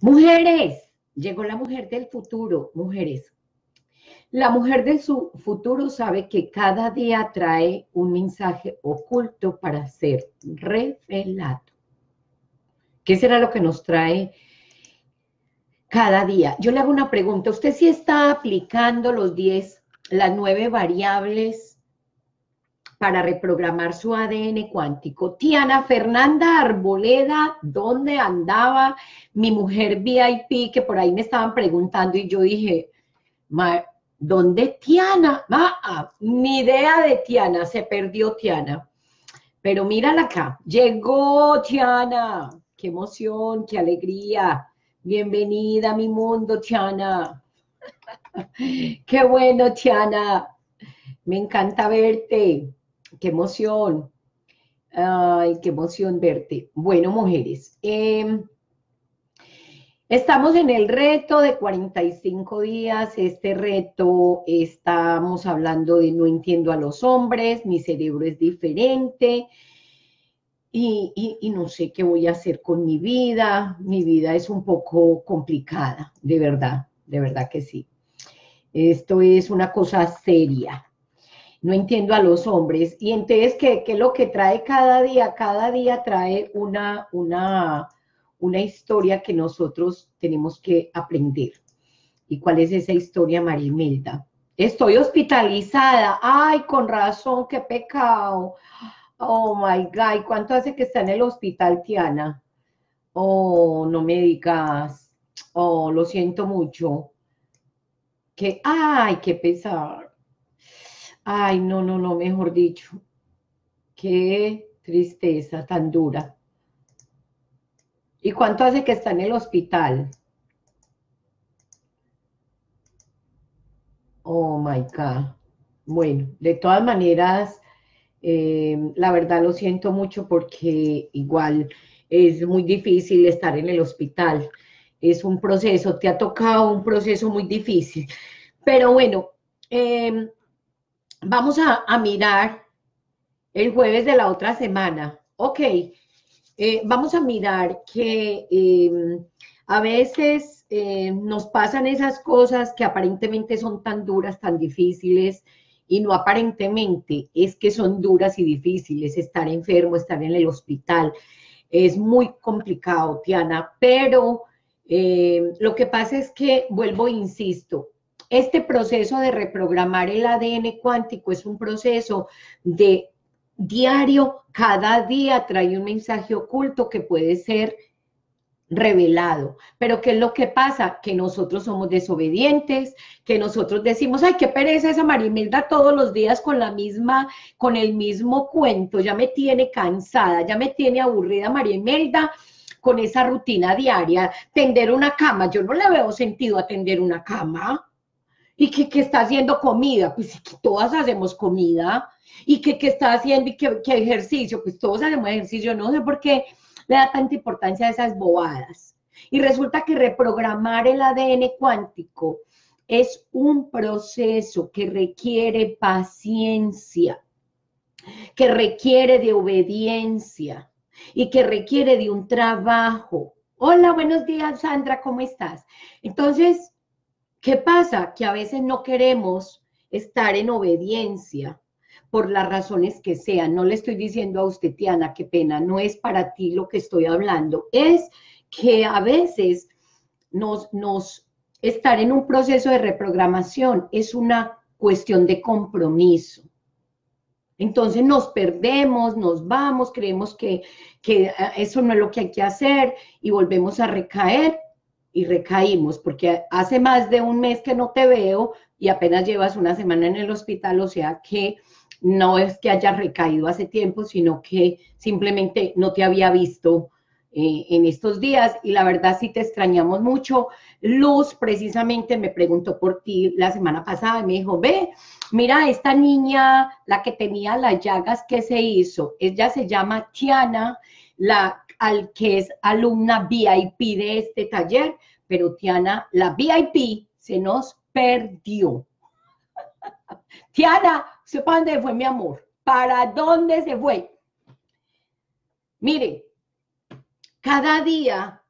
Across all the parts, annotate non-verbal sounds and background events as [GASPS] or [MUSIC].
Mujeres, llegó la mujer del futuro, mujeres. La mujer del futuro sabe que cada día trae un mensaje oculto para ser revelado. ¿Qué será lo que nos trae cada día? Yo le hago una pregunta. ¿Usted sí está aplicando los 10, las 9 variables para reprogramar su ADN cuántico. Tiana Fernanda Arboleda, ¿dónde andaba mi mujer VIP? Que por ahí me estaban preguntando y yo dije, ¿dónde Tiana? Ah, mi idea de Tiana, se perdió Tiana. Pero mírala acá, llegó Tiana. Qué emoción, qué alegría. Bienvenida a mi mundo, Tiana. [LAUGHS] Qué bueno, Tiana. Me encanta verte qué emoción. Ay, qué emoción verte. Bueno, mujeres, em, estamos en el reto de 45 días. Este reto estamos hablando de no entiendo a los hombres, mi cerebro es diferente. Y, y, no sé qué voy a hacer con mi vida. Mi vida es un poco complicada, de verdad, de verdad que sí. Esto es una cosa seria no entiendo a los hombres. Y entonces, ¿qué, es lo que trae cada día? Cada día trae una, una, una historia que nosotros tenemos que aprender. ¿Y cuál es esa historia, Marimelda? Estoy hospitalizada. Ay, con razón, qué pecado. Oh my God, ¿cuánto hace que está en el hospital, Tiana? Oh, no me digas. Oh, lo siento mucho. Que, ay, qué pesar. Ay, no, no, no, mejor dicho. Qué tristeza tan dura. ¿Y cuánto hace que está en el hospital? Oh my God. Bueno, de todas maneras, eh, la verdad lo siento mucho porque igual es muy difícil estar en el hospital. Es un proceso, te ha tocado un proceso muy difícil. Pero bueno, eh, Vamos a, mirar el jueves de la otra semana. Ok, eh, vamos a mirar que em, a veces eh, nos pasan esas cosas que aparentemente son tan duras, tan difíciles, y no aparentemente, es que son duras y difíciles, estar enfermo, estar en el hospital. Es muy complicado, Tiana, pero eh, lo que pasa es que, vuelvo, e insisto, este proceso de reprogramar el ADN cuántico es un proceso de diario, cada día trae un mensaje oculto que puede ser revelado. Pero ¿qué es lo que pasa? Que nosotros somos desobedientes, que nosotros decimos, ay, qué pereza esa Marimelda todos los días con la misma, con el mismo cuento, ya me tiene cansada, ya me tiene aburrida Marimelda con esa rutina diaria, tender una cama, yo no le veo sentido a tender una cama. ¿Y qué, está haciendo comida? Pues que todas hacemos comida. ¿Y qué, está haciendo y qué, ejercicio? Pues todos hacemos ejercicio. No sé por qué le da tanta importancia a esas bobadas. Y resulta que reprogramar el ADN cuántico es un proceso que requiere paciencia, que requiere de obediencia y que requiere de un trabajo. Hola, buenos días, Sandra, ¿cómo estás? Entonces, ¿Qué pasa? Que a veces no queremos estar en obediencia por las razones que sean. No le estoy diciendo a usted, Tiana, qué pena, no es para ti lo que estoy hablando. Es que a veces nos, nos estar en un proceso de reprogramación es una cuestión de compromiso. Entonces nos perdemos, nos vamos, creemos que, que eso no es lo que hay que hacer y volvemos a recaer y recaímos, porque hace más de un mes que no te veo y apenas llevas una semana en el hospital, o sea que no es que hayas recaído hace tiempo, sino que simplemente no te había visto eh, en estos días y la verdad sí te extrañamos mucho. Luz precisamente me preguntó por ti la semana pasada y me dijo, ve, mira, esta niña, la que tenía las llagas, ¿qué se hizo? Ella se llama Tiana, la al que es alumna VIP de este taller, pero Tiana, la VIP se nos perdió. [LAUGHS] Tiana, ¿para dónde fue mi amor? ¿Para dónde se fue? Mire, cada día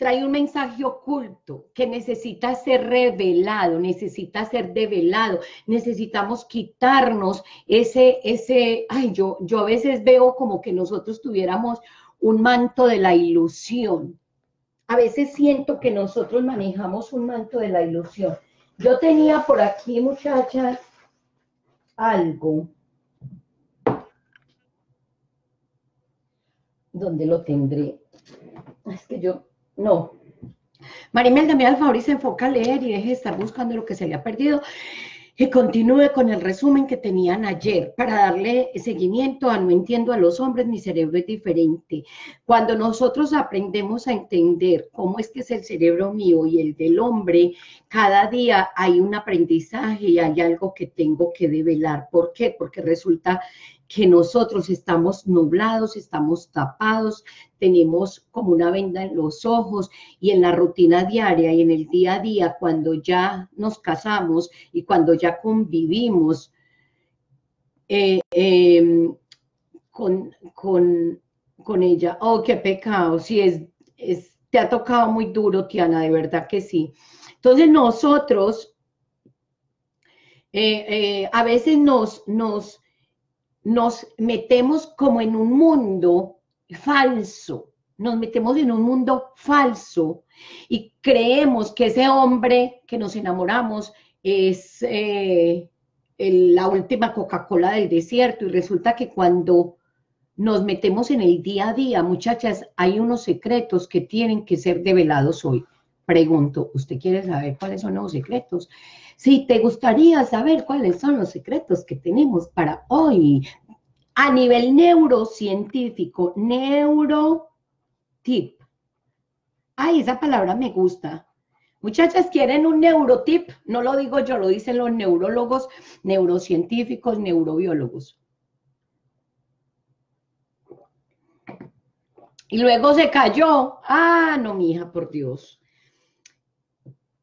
trae un mensaje oculto que necesita ser revelado, necesita ser develado, necesitamos quitarnos ese, ese, ay, yo, yo a veces veo como que nosotros tuviéramos un manto de la ilusión. A veces siento que nosotros manejamos un manto de la ilusión. Yo tenía por aquí, muchachas, algo. ¿Dónde lo tendré? Es que yo no. Marimelda, me al favor y se enfoca a leer y deje de estar buscando lo que se le ha perdido. Y continúe con el resumen que tenían ayer para darle seguimiento a no entiendo a los hombres, mi cerebro es diferente. Cuando nosotros aprendemos a entender cómo es que es el cerebro mío y el del hombre, cada día hay un aprendizaje y hay algo que tengo que develar. ¿Por qué? Porque resulta que nosotros estamos nublados, estamos tapados, tenemos como una venda en los ojos y en la rutina diaria y en el día a día, cuando ya nos casamos y cuando ya convivimos eh, em, con, con, ella. Oh, qué pecado, sí, es, es, te ha tocado muy duro, Tiana, de verdad que sí. Entonces nosotros eh, eh, a veces nos, nos nos metemos como en un mundo falso, nos metemos en un mundo falso y creemos que ese hombre que nos enamoramos es eh, la última Coca-Cola del desierto y resulta que cuando nos metemos en el día a día, muchachas, hay unos secretos que tienen que ser develados hoy. Pregunto, ¿usted quiere saber cuáles son los secretos? Si te gustaría saber cuáles son los secretos que tenemos para hoy, a nivel neurocientífico, neurotip. Ay, esa palabra me gusta. Muchachas, ¿quieren un neurotip? No lo digo yo, lo dicen los neurólogos, neurocientíficos, neurobiólogos. Y luego se cayó. Ah, no, mija, por Dios.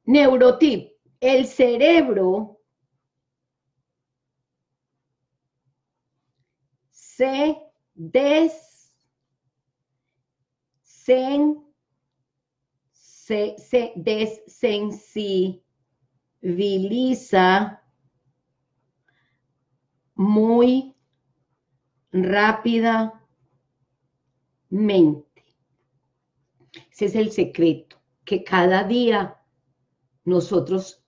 Neurotip el cerebro se des se, se desensibiliza muy rápidamente. Ese es el secreto, que cada día nosotros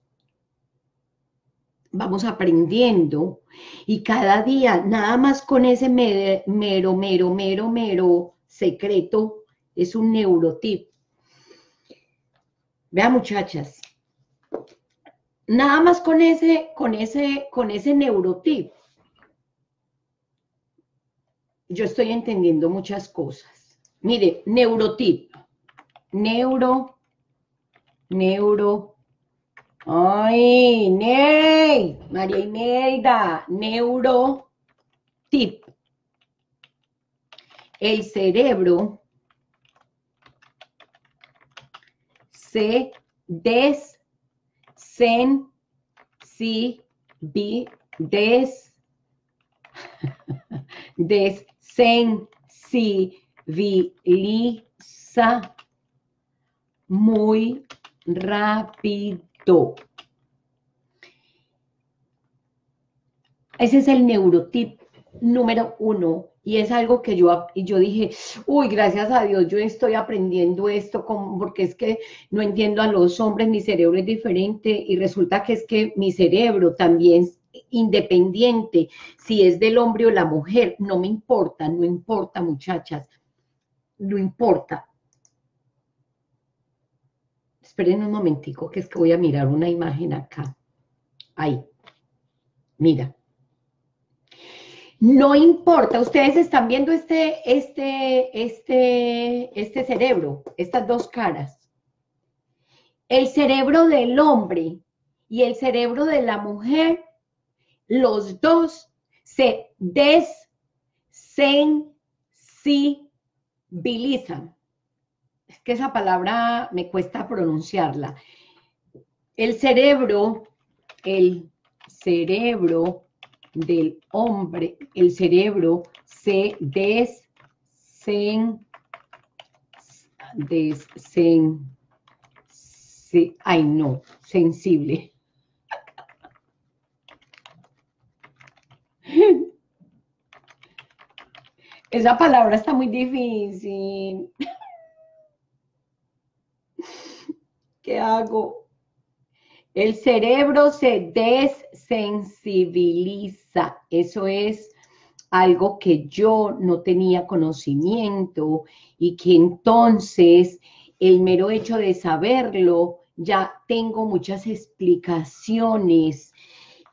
vamos aprendiendo y cada día, nada más con ese mero, mero, mero, mero secreto, es un neurotip. Vea muchachas, nada más con ese, con ese, con ese neurotip, yo estoy entendiendo muchas cosas. Mire, neurotip, neuro, neuro, Ay, Ney, María Imelda, neurotip. El cerebro se des, desensibiliza muy rápido ese es el neurotip número uno y es algo que yo, yo dije, uy, gracias a Dios, yo estoy aprendiendo esto porque es que no entiendo a los hombres, mi cerebro es diferente y resulta que es que mi cerebro también independiente, si es del hombre o la mujer, no me importa, no importa muchachas, no importa, Esperen un momentico, que es que voy a mirar una imagen acá. Ahí. Mira. No importa, ustedes están viendo este, este, este, este cerebro, estas dos caras. El cerebro del hombre y el cerebro de la mujer, los dos se desensibilizan es que esa palabra me cuesta pronunciarla. El cerebro, el cerebro del hombre, el cerebro se sen, des, sen, se, ay no, sensible. [LAUGHS] Esa palabra está muy difícil. [LAUGHS] ¿Qué hago? El cerebro se desensibiliza. Eso es algo que yo no tenía conocimiento y que entonces el mero hecho de saberlo ya tengo muchas explicaciones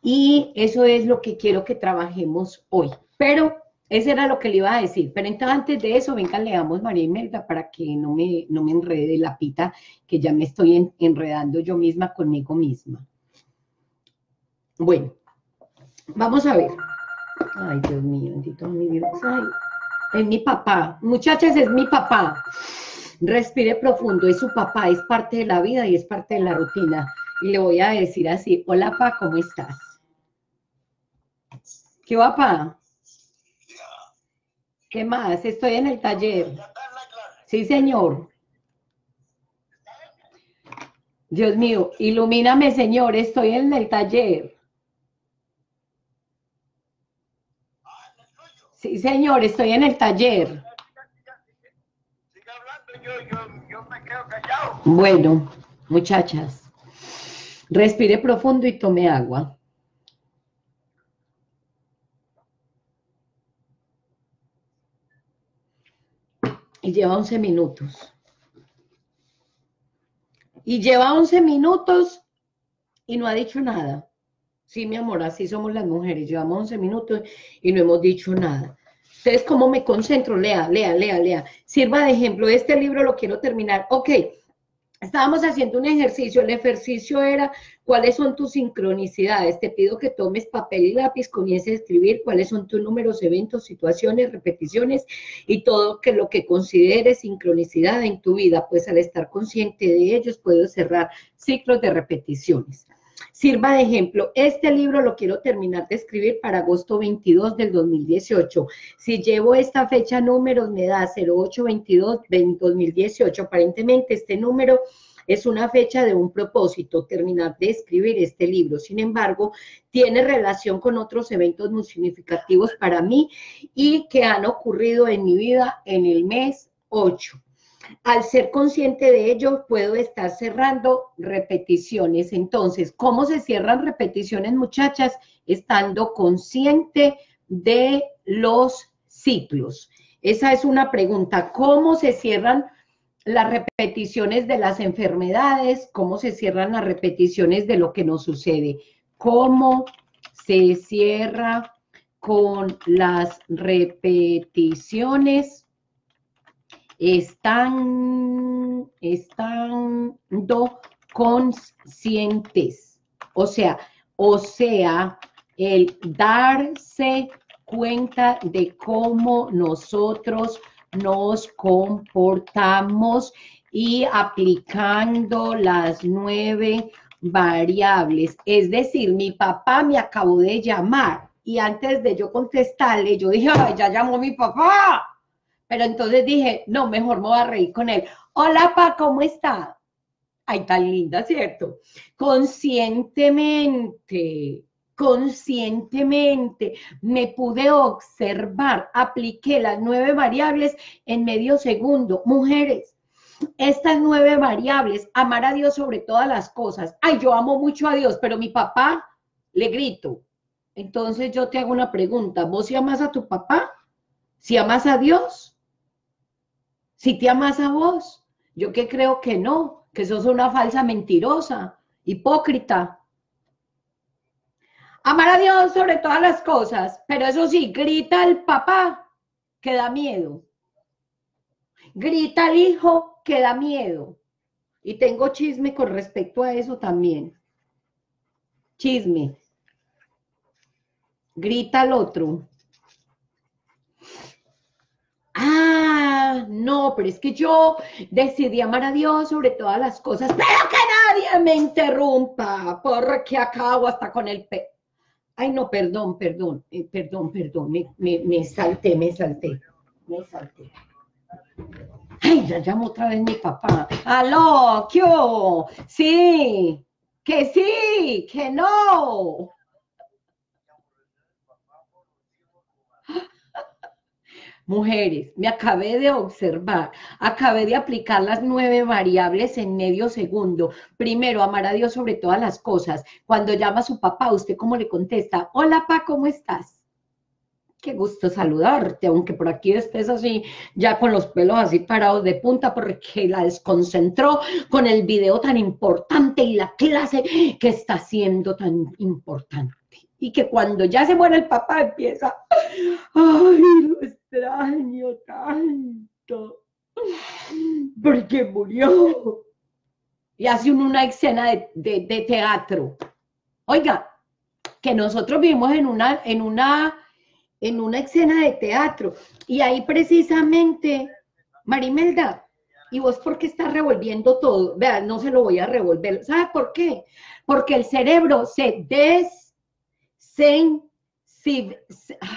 y eso es lo que quiero que trabajemos hoy. Pero ese era lo que le iba a decir. Pero entonces antes de eso, venga, leamos María Imelda para que no me, no me enrede la pita, que ya me estoy enredando yo misma conmigo misma. Bueno, vamos a ver. Ay, Dios mío, bendito mi Dios. Ay, es mi papá. Muchachas, es mi papá. Respire profundo, es su papá, es parte de la vida y es parte de la rutina. Y le voy a decir así, hola, papá, ¿cómo estás? ¿Qué va, papá? ¿Qué más? Estoy en el taller. Sí, señor. Dios mío, ilumíname, Señor, estoy en el taller. Sí, señor, estoy en el taller. Bueno, muchachas, respire profundo y tome agua. Lleva 11 minutos. Y lleva 11 minutos y no ha dicho nada. Sí, mi amor, así somos las mujeres. Llevamos 11 minutos y no hemos dicho nada. Entonces, ¿cómo me concentro? Lea, lea, lea, lea. Sirva de ejemplo. Este libro lo quiero terminar. Ok, Estábamos haciendo un ejercicio, el ejercicio era cuáles son tus sincronicidades. Te pido que tomes papel y lápiz, comiences a escribir cuáles son tus números, eventos, situaciones, repeticiones y todo que lo que consideres sincronicidad en tu vida, pues al estar consciente de ellos puedo cerrar ciclos de repeticiones. Sirva de ejemplo, este libro lo quiero terminar de escribir para agosto 22 del 2018. Si llevo esta fecha números, me da 0822 2018. Aparentemente este número es una fecha de un propósito, terminar de escribir este libro. Sin embargo, tiene relación con otros eventos muy significativos para mí y que han ocurrido en mi vida en el mes 8. Al ser consciente de ello, puedo estar cerrando repeticiones. Entonces, ¿cómo se cierran repeticiones, muchachas? Estando consciente de los ciclos. Esa es una pregunta. ¿Cómo se cierran las repeticiones de las enfermedades? ¿Cómo se cierran las repeticiones de lo que nos sucede? ¿Cómo se cierra con las repeticiones? Están, estando conscientes. O sea, o sea, el darse cuenta de cómo nosotros nos comportamos y aplicando las nueve variables. Es decir, mi papá me acabó de llamar y antes de yo contestarle, yo dije, ya llamó mi papá. Pero entonces dije, no, mejor me voy a reír con él. Hola, pa, ¿cómo está? Ay, tan linda, ¿cierto? Conscientemente, conscientemente me pude observar, apliqué las nueve variables en medio segundo. Mujeres, estas nueve variables, amar a Dios sobre todas las cosas. Ay, yo amo mucho a Dios, pero mi papá le grito. Entonces yo te hago una pregunta, ¿vos si amas a tu papá? ¿Si amas a Dios? Si te amas a vos, yo que creo que no, que sos una falsa mentirosa, hipócrita. Amar a Dios sobre todas las cosas, pero eso sí, grita el papá que da miedo. Grita el hijo que da miedo. Y tengo chisme con respecto a eso también. Chisme. Grita el otro. Ah, no, pero es que yo decidí amar a Dios sobre todas las cosas, pero que nadie me interrumpa, porque acabo hasta con el pe... Ay, no, perdón, perdón, eh, perdón, perdón, me, me, me salté, me salté, me salté. Ay, ya llamo otra vez mi papá. Aló, ¿qué Sí, que sí, que no. Mujeres, me acabé de observar, acabé de aplicar las nueve variables en medio segundo. Primero, amar a Dios sobre todas las cosas. Cuando llama a su papá, ¿usted cómo le contesta? Hola, pa, ¿cómo estás? Qué gusto saludarte, aunque por aquí estés así, ya con los pelos así parados de punta, porque la desconcentró con el video tan importante y la clase que está siendo tan importante. Y que cuando ya se muere el papá empieza, ay, lo extraño tanto, porque murió. Y hace una escena de, de teatro. Oiga, que nosotros vivimos en una, en una en una escena de teatro. Y ahí precisamente, Marimelda, ¿y vos por qué estás revolviendo todo? Vean, no se lo voy a revolver. ¿Sabe por qué? Porque el cerebro se desen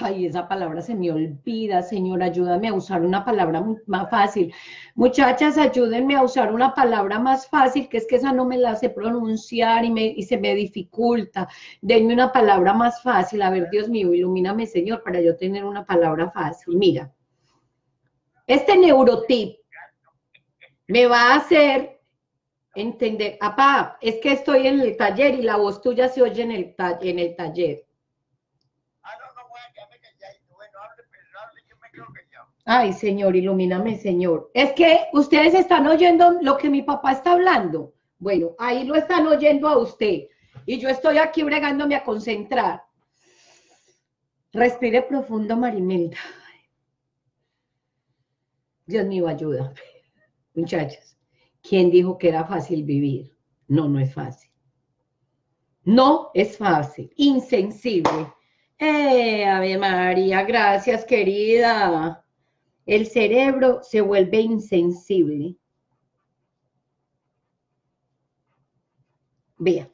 ay, esa palabra se me olvida, señor, ayúdame a usar una palabra más fácil. Muchachas, ayúdenme a usar una palabra más fácil, que es que esa no me la sé pronunciar y, me, y se me dificulta. Denme una palabra más fácil. A ver, Dios mío, ilumíname, señor, para yo tener una palabra fácil. Mira, este neurotip me va a hacer entender, apá, es que estoy en el taller y la voz tuya se oye en el taller. Ay, Señor, ilumíname, Señor. Es que ustedes están oyendo lo que mi papá está hablando. Bueno, ahí lo están oyendo a usted. Y yo estoy aquí bregándome a concentrar. Respire profundo, Marimelda. Dios mío, ayuda. Muchachas, ¿quién dijo que era fácil vivir? No, no es fácil. No es fácil. Insensible. Eh, Ave María, gracias, querida el cerebro se vuelve insensible. Vea.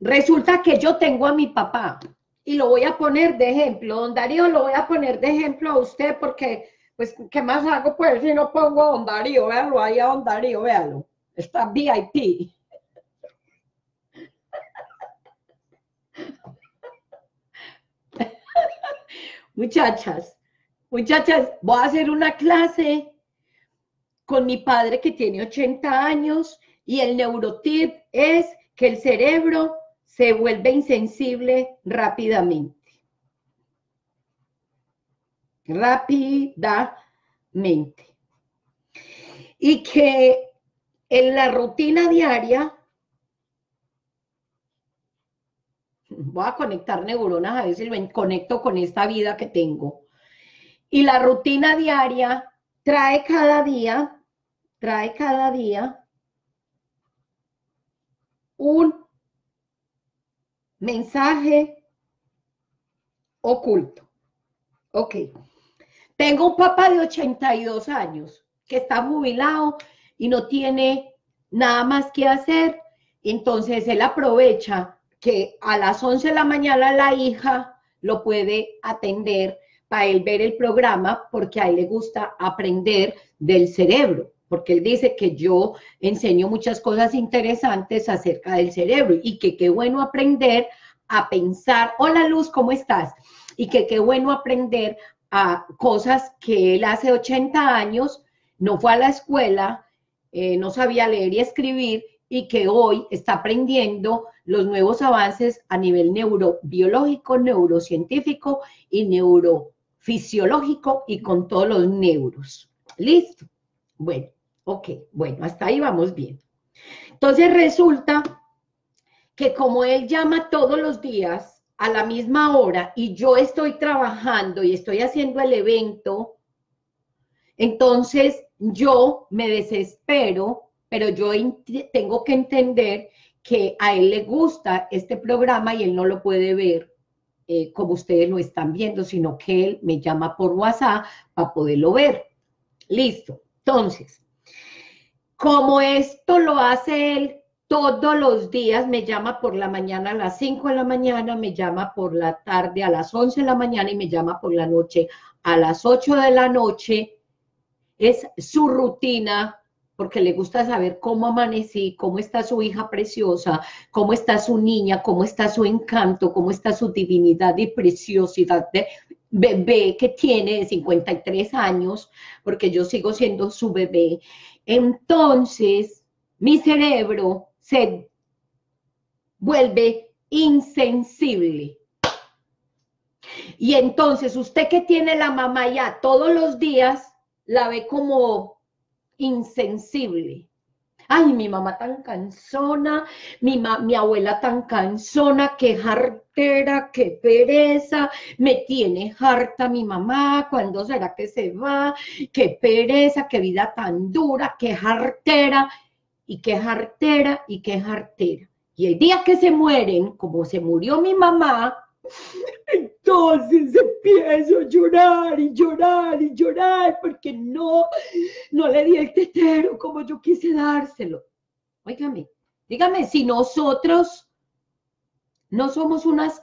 Resulta que yo tengo a mi papá y lo voy a poner de ejemplo. Don Darío, lo voy a poner de ejemplo a usted porque, pues, ¿qué más hago? Pues si no pongo a Don Darío, véalo ahí a Don Darío, véalo. Está VIP. [LAUGHS] Muchachas, Muchachas, voy a hacer una clase con mi padre que tiene 80 años y el neurotip es que el cerebro se vuelve insensible rápidamente. Rápidamente. Y que en la rutina diaria, voy a conectar neuronas a ver si conecto con esta vida que tengo. Y la rutina diaria trae cada día, trae cada día un mensaje oculto. Ok. Tengo un papá de 82 años que está jubilado y no tiene nada más que hacer. Entonces él aprovecha que a las 11 de la mañana la hija lo puede atender a él ver el programa porque a él le gusta aprender del cerebro, porque él dice que yo enseño muchas cosas interesantes acerca del cerebro y que qué bueno aprender a pensar, hola Luz, ¿cómo estás? Y que qué bueno aprender a cosas que él hace 80 años no fue a la escuela, eh, no sabía leer y escribir y que hoy está aprendiendo los nuevos avances a nivel neurobiológico, neurocientífico y neuro fisiológico y con todos los neuros. ¿Listo? Bueno, ok, bueno, hasta ahí vamos bien. Entonces resulta que como él llama todos los días a la misma hora y yo estoy trabajando y estoy haciendo el evento, entonces yo me desespero, pero yo tengo que entender que a él le gusta este programa y él no lo puede ver eh, como ustedes lo están viendo, sino que él me llama por WhatsApp para poderlo ver. Listo. Entonces, como esto lo hace él todos los días, me llama por la mañana a las 5 de la mañana, me llama por la tarde a las 11 de la mañana y me llama por la noche a las 8 de la noche. es su rutina, porque le gusta saber cómo amanecí, cómo está su hija preciosa, cómo está su niña, cómo está su encanto, cómo está su divinidad y preciosidad de bebé que tiene de 53 años, porque yo sigo siendo su bebé. Entonces, mi cerebro se vuelve insensible. Y entonces usted que tiene la mamá ya todos los días, la ve como insensible. Ay, mi mamá tan cansona, mi, mi abuela tan cansona, qué jartera, qué pereza, me tiene harta mi mamá, ¿cuándo será que se va? Qué pereza, qué vida tan dura, qué jartera, y qué jartera, y qué jartera. Y el día que se mueren, como se murió mi mamá, entonces empiezo a llorar y llorar y llorar porque no, no le di el tetero como yo quise dárselo. Óigame, dígame, si nosotros no somos unas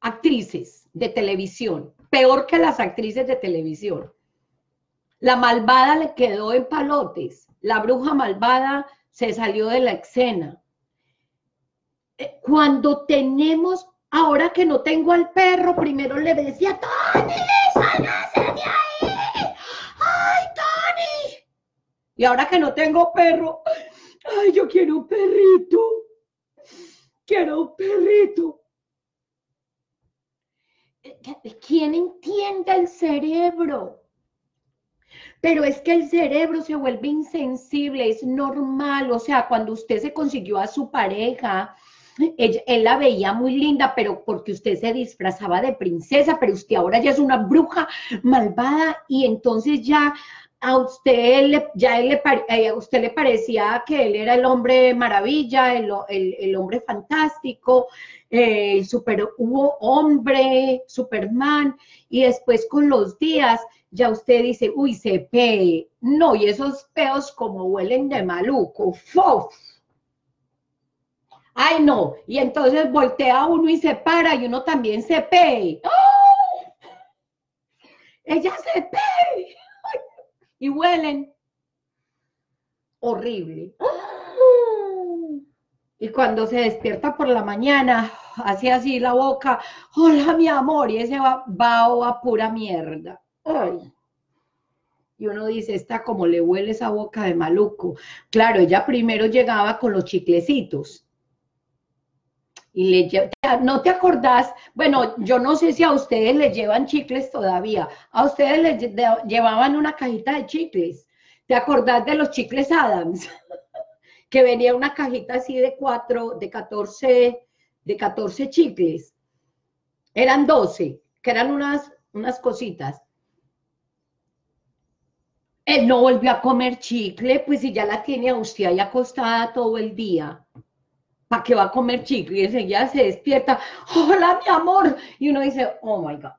actrices de televisión, peor que las actrices de televisión. La malvada le quedó en palotes, la bruja malvada se salió de la escena. Eh, cuando tenemos Ahora que no tengo al perro, primero le decía, Tony, sálgase de ahí. Ay, Tony. Y ahora que no tengo perro, ay, yo quiero un perrito. Quiero un perrito. ¿Quién entiende el cerebro? Pero es que el cerebro se vuelve insensible, es normal. O sea, cuando usted se consiguió a su pareja, él la veía muy linda, pero porque usted se disfrazaba de princesa, pero usted ahora ya es una bruja malvada y entonces ya a usted le, ya le, eh, usted le parecía que él era el hombre maravilla, el, hombre fantástico, eh, el super hubo hombre, Superman, y después con los días ya usted dice, uy, se pe, no, y esos peos como huelen de maluco, ¡fof! Ay, no. Y entonces voltea uno y se para y uno también se pe. ¡Oh! Ella se pe. Y huelen. Horrible. Y cuando se despierta por la mañana, hace así la boca, hola mi amor, y ese va, va a pura mierda. Y uno dice, está como le huele esa boca de maluco. Claro, ella primero llegaba con los chiclecitos y le ¿no te acordás? Bueno, yo no sé si a ustedes les llevan chicles todavía, a ustedes les llevaban una cajita de chicles, ¿te acordás de los chicles Adams? [LAUGHS] que venía una cajita así de cuatro, de 14, de 14 chicles, eran 12, que eran unas, unas cositas. Él no volvió a comer chicle, pues si ya la tiene a usted ahí acostada todo el día. ¿Para qué va a comer chicle? Y enseguida se despierta, hola mi amor. Y uno dice, oh my God.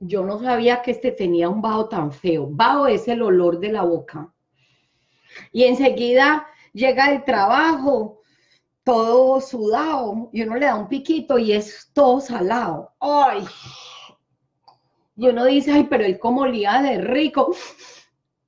Yo no sabía que este tenía un bajo tan feo. Bajo es el olor de la boca. Y enseguida llega el trabajo, todo sudado, y uno le da un piquito y es todo salado. ¡Ay! Y uno dice, ay, pero él como olía de rico.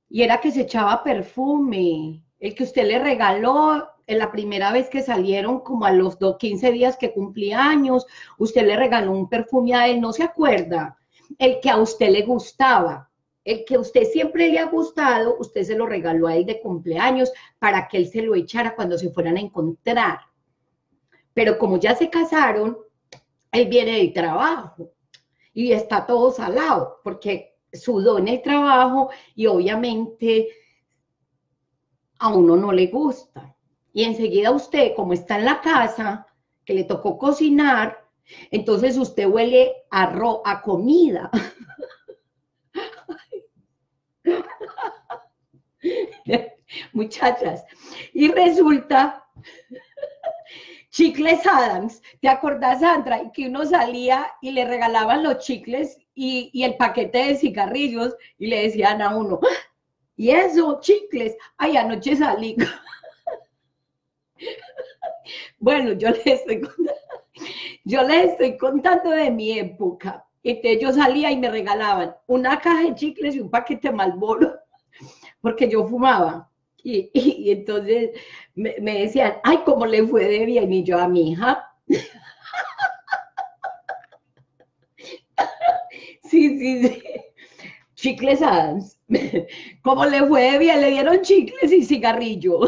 Y era que se echaba perfume. El que usted le regaló la primera vez que salieron, como a los 15 días que cumplía años, usted le regaló un perfume a él, ¿no se acuerda? El que a usted le gustaba, el que a usted siempre le ha gustado, usted se lo regaló a él de cumpleaños para que él se lo echara cuando se fueran a encontrar. Pero como ya se casaron, él viene del trabajo y está todo salado porque sudó en el trabajo y obviamente a uno no le gusta. Y enseguida usted, como está en la casa, que le tocó cocinar, entonces usted huele a, ro a comida. [LAUGHS] Muchachas, y resulta, chicles Adams, ¿te acordás, Sandra? Que uno salía y le regalaban los chicles y, y el paquete de cigarrillos y le decían a uno, ¡Ah! y eso, chicles, ay, anoche salí. [LAUGHS] Bueno, yo les estoy contando, yo les estoy contando de mi época. Entonces yo salía y me regalaban una caja de chicles y un paquete de Malboro, [LAUGHS] porque yo fumaba. Y, entonces me, decían, ay, ¿cómo le fue de bien? Y yo a mi hija. [LAUGHS] sí, sí, sí. Chicles Adams. ¿Cómo le fue de bien? Le dieron chicles y cigarrillo.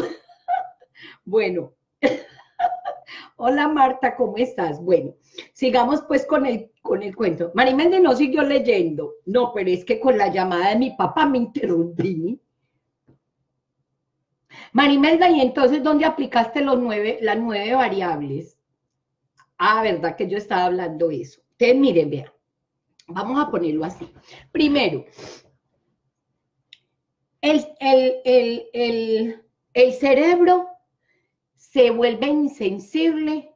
Bueno. [LAUGHS] Hola Marta, ¿cómo estás? Bueno, sigamos pues con el, con el cuento. Marimelde no siguió leyendo. No, pero es que con la llamada de mi papá me interrumpí. Marimelda, ¿y entonces dónde aplicaste los nueve, las nueve variables? Ah, verdad que yo estaba hablando eso. Entonces, miren, vean. Vamos a ponerlo así. Primero, el, el, el cerebro se vuelve insensible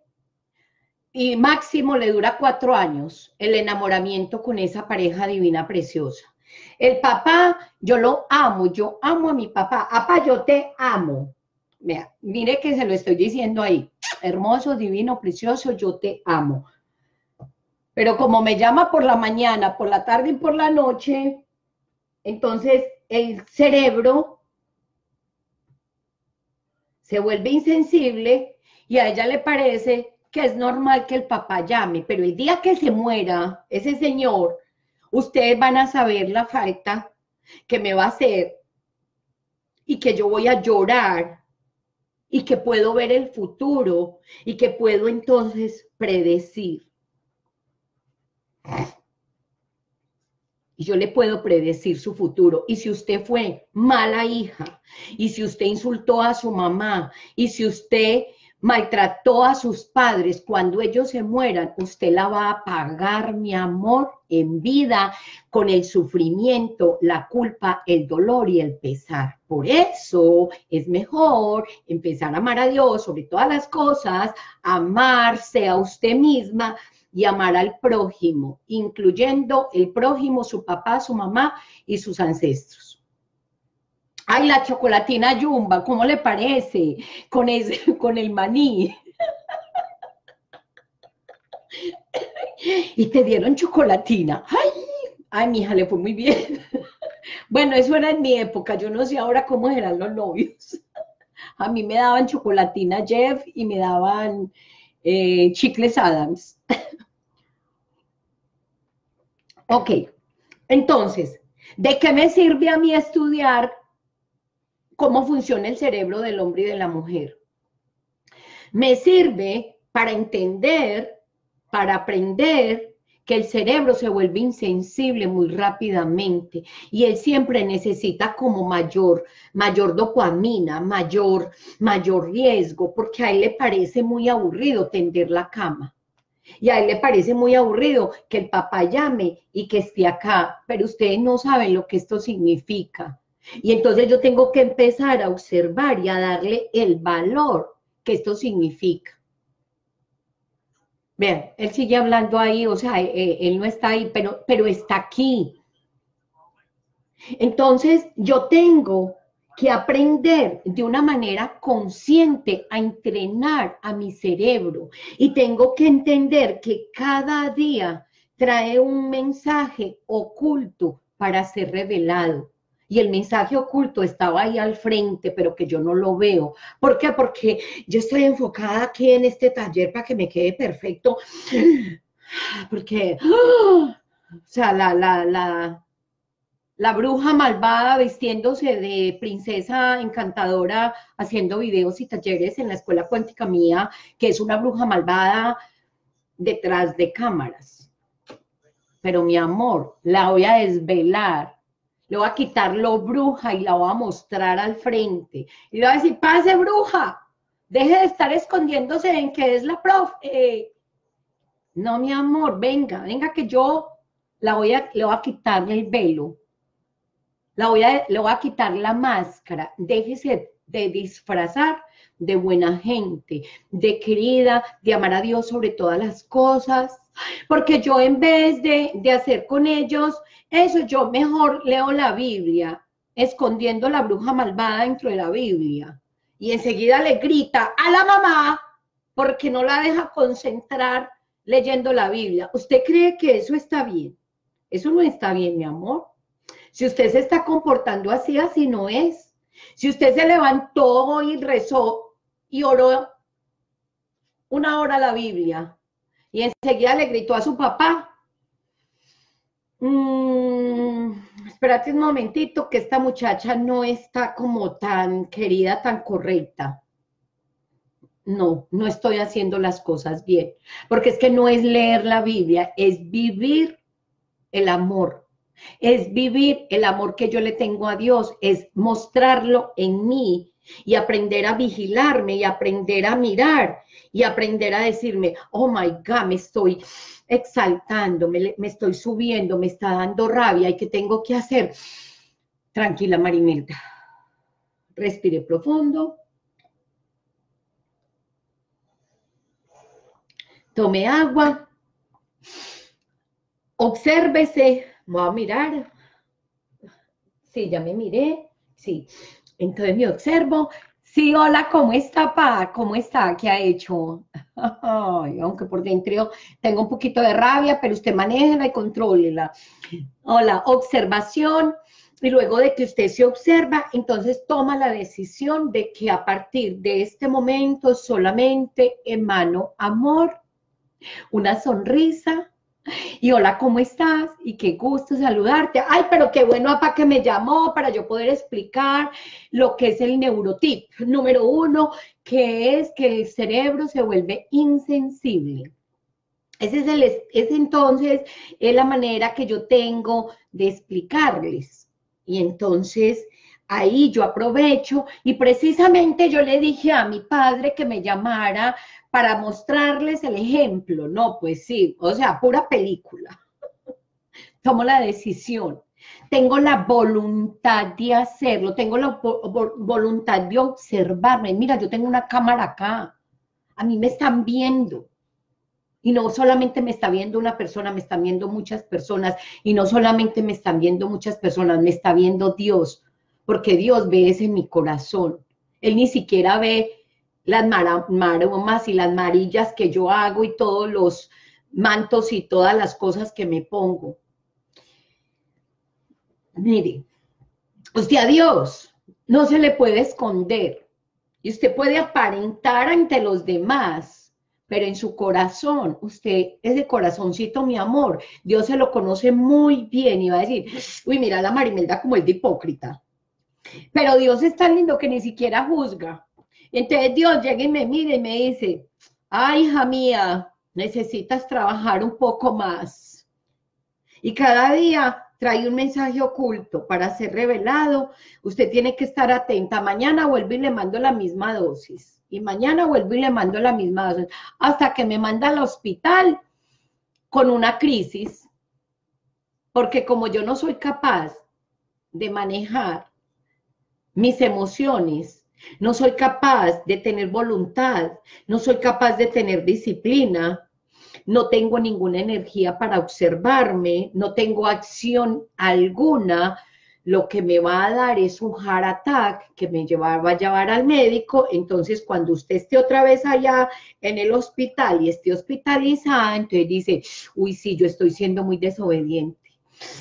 y máximo le dura cuatro años el enamoramiento con esa pareja divina preciosa. El papá, yo lo amo, yo amo a mi papá. Papá, yo te amo. Mire que se lo estoy diciendo ahí. Hermoso, divino, precioso, yo te amo. Pero como me llama por la mañana, por la tarde y por la noche, entonces el cerebro se vuelve insensible y a ella le parece que es normal que el papá llame, pero el día que se muera ese señor, ustedes van a saber la falta que me va a hacer y que yo voy a llorar y que puedo ver el futuro y que puedo entonces predecir. Y yo le puedo predecir su futuro. Y si usted fue mala hija, y si usted insultó a su mamá, y si usted maltrató a sus padres, cuando ellos se mueran, usted la va a pagar, mi amor, en vida, con el sufrimiento, la culpa, el dolor y el pesar. Por eso es mejor empezar a amar a Dios sobre todas las cosas, amarse a usted misma, y amar al prójimo, incluyendo el prójimo, su papá, su mamá y sus ancestros. Ay, la chocolatina yumba, ¿cómo le parece? Con, ese, [LAUGHS] con el maní. [LAUGHS] y te dieron chocolatina. Ay, ay, mi hija, le fue muy bien. [LAUGHS] bueno, eso era en mi época, yo no sé ahora cómo eran los novios. A mí me daban chocolatina Jeff y me daban eh, chicles Adams. [LAUGHS] ok, entonces, ¿de qué me sirve a mí estudiar cómo funciona el cerebro del hombre y de la mujer? Me sirve para entender, para aprender que el cerebro se vuelve insensible muy rápidamente y él siempre necesita como mayor, mayor dopamina, mayor, mayor riesgo, porque a él le parece muy aburrido tender la cama. Y a él le parece muy aburrido que el papá llame y que esté acá, pero ustedes no saben lo que esto significa. Y entonces yo tengo que empezar a observar y a darle el valor que esto significa. Vean, él sigue hablando ahí, o sea, eh, eh, él no está ahí, pero, pero está aquí. Entonces, yo tengo que aprender de una manera consciente a entrenar a mi cerebro y tengo que entender que cada día trae un mensaje oculto para ser revelado y el mensaje oculto estaba ahí al frente, pero que yo no lo veo. ¿Por qué? Porque yo estoy enfocada aquí en este taller para que me quede perfecto. [GASPS] Porque, o sea, la, la, la, la bruja malvada vistiéndose de princesa encantadora, haciendo videos y talleres en la escuela cuántica mía, que es una bruja malvada detrás de cámaras. Pero mi amor, la voy a desvelar le voy a quitar lo bruja y la voy a mostrar al frente. Y le voy a decir, pase bruja, deje de estar escondiéndose en que es la profe. Eh, no, mi amor, venga, venga que yo la voy a, le voy a quitar el velo. La voy a, le voy a quitar la máscara. Déjese de disfrazar de buena gente, de querida, de amar a Dios sobre todas las cosas. Porque yo en vez de, de hacer con ellos eso yo mejor leo la Biblia, escondiendo la bruja malvada dentro de la Biblia. Y enseguida le grita a la mamá porque no la deja concentrar leyendo la Biblia. ¿Usted cree que eso está bien? Eso no está bien, mi amor. Si usted se está comportando así, así no es. Si usted se levantó y rezó y oró una hora la Biblia y enseguida le gritó a su papá, mmm, espérate un momentito que esta muchacha no está como tan querida, tan correcta. No, no estoy haciendo las cosas bien, porque es que no es leer la Biblia, es vivir el amor, es vivir el amor que yo le tengo a Dios, es mostrarlo en mí y aprender a vigilarme y aprender a mirar y aprender a decirme, oh my God, me estoy exaltando, me, estoy subiendo, me está dando rabia y qué tengo que hacer. Tranquila, Marimelda. Respire profundo. Tome agua. Obsérvese. Voy a mirar. Sí, ya me miré. Sí. Entonces me observo. Sí, hola, ¿cómo está, pa? ¿Cómo está? ¿Qué ha hecho? [LAUGHS] aunque por dentro tengo un poquito de rabia, pero usted maneja y controlela. Hola, observación. Y luego de que usted se observa, entonces toma la decisión de que a partir de este momento solamente emano amor, una sonrisa, [LAUGHS] y hola, ¿cómo estás? Y qué gusto saludarte. Ay, pero qué bueno, papá, que me llamó para yo poder explicar lo que es el neurotip. Número uno, que es que el cerebro se vuelve insensible. Ese es, el, es entonces es la manera que yo tengo de explicarles. Y entonces ahí yo aprovecho y precisamente yo le dije a mi padre que me llamara para mostrarles el ejemplo. No, pues sí, o sea, pura película. [LAUGHS] Tomo la decisión. Tengo la voluntad de hacerlo, tengo la voluntad de observarme. Mira, yo tengo una cámara acá. A mí me están viendo. Y no solamente me está viendo una persona, me están viendo muchas personas. Y no solamente me están viendo muchas personas, me está viendo Dios. Porque Dios ve ese mi corazón. Él ni siquiera ve las maromas y las marillas que yo hago y todos los mantos y todas las cosas que me pongo. Mire, usted a Dios no se le puede esconder y usted puede aparentar ante los demás, pero en su corazón, usted, ese corazoncito, mi amor, Dios se lo conoce muy bien y va a decir, uy, mira la Marimelda como es de hipócrita. Pero Dios es tan lindo que ni siquiera juzga. Entonces Dios llega y me mira y me dice, ay, hija mía, necesitas trabajar un poco más. Y cada día trae un mensaje oculto para ser revelado. Usted tiene que estar atenta. Mañana vuelvo y le mando la misma dosis. Y mañana vuelvo y le mando la misma dosis. Hasta que me manda al hospital con una crisis. Porque como yo no soy capaz de manejar mis emociones, no soy capaz de tener voluntad, no soy capaz de tener disciplina, no tengo ninguna energía para observarme, no tengo acción alguna, lo que me va a dar es un heart attack que me va a llevar al médico. Entonces, cuando usted esté otra vez allá en el hospital y esté hospitalizada, entonces dice, uy, sí, yo estoy siendo muy desobediente.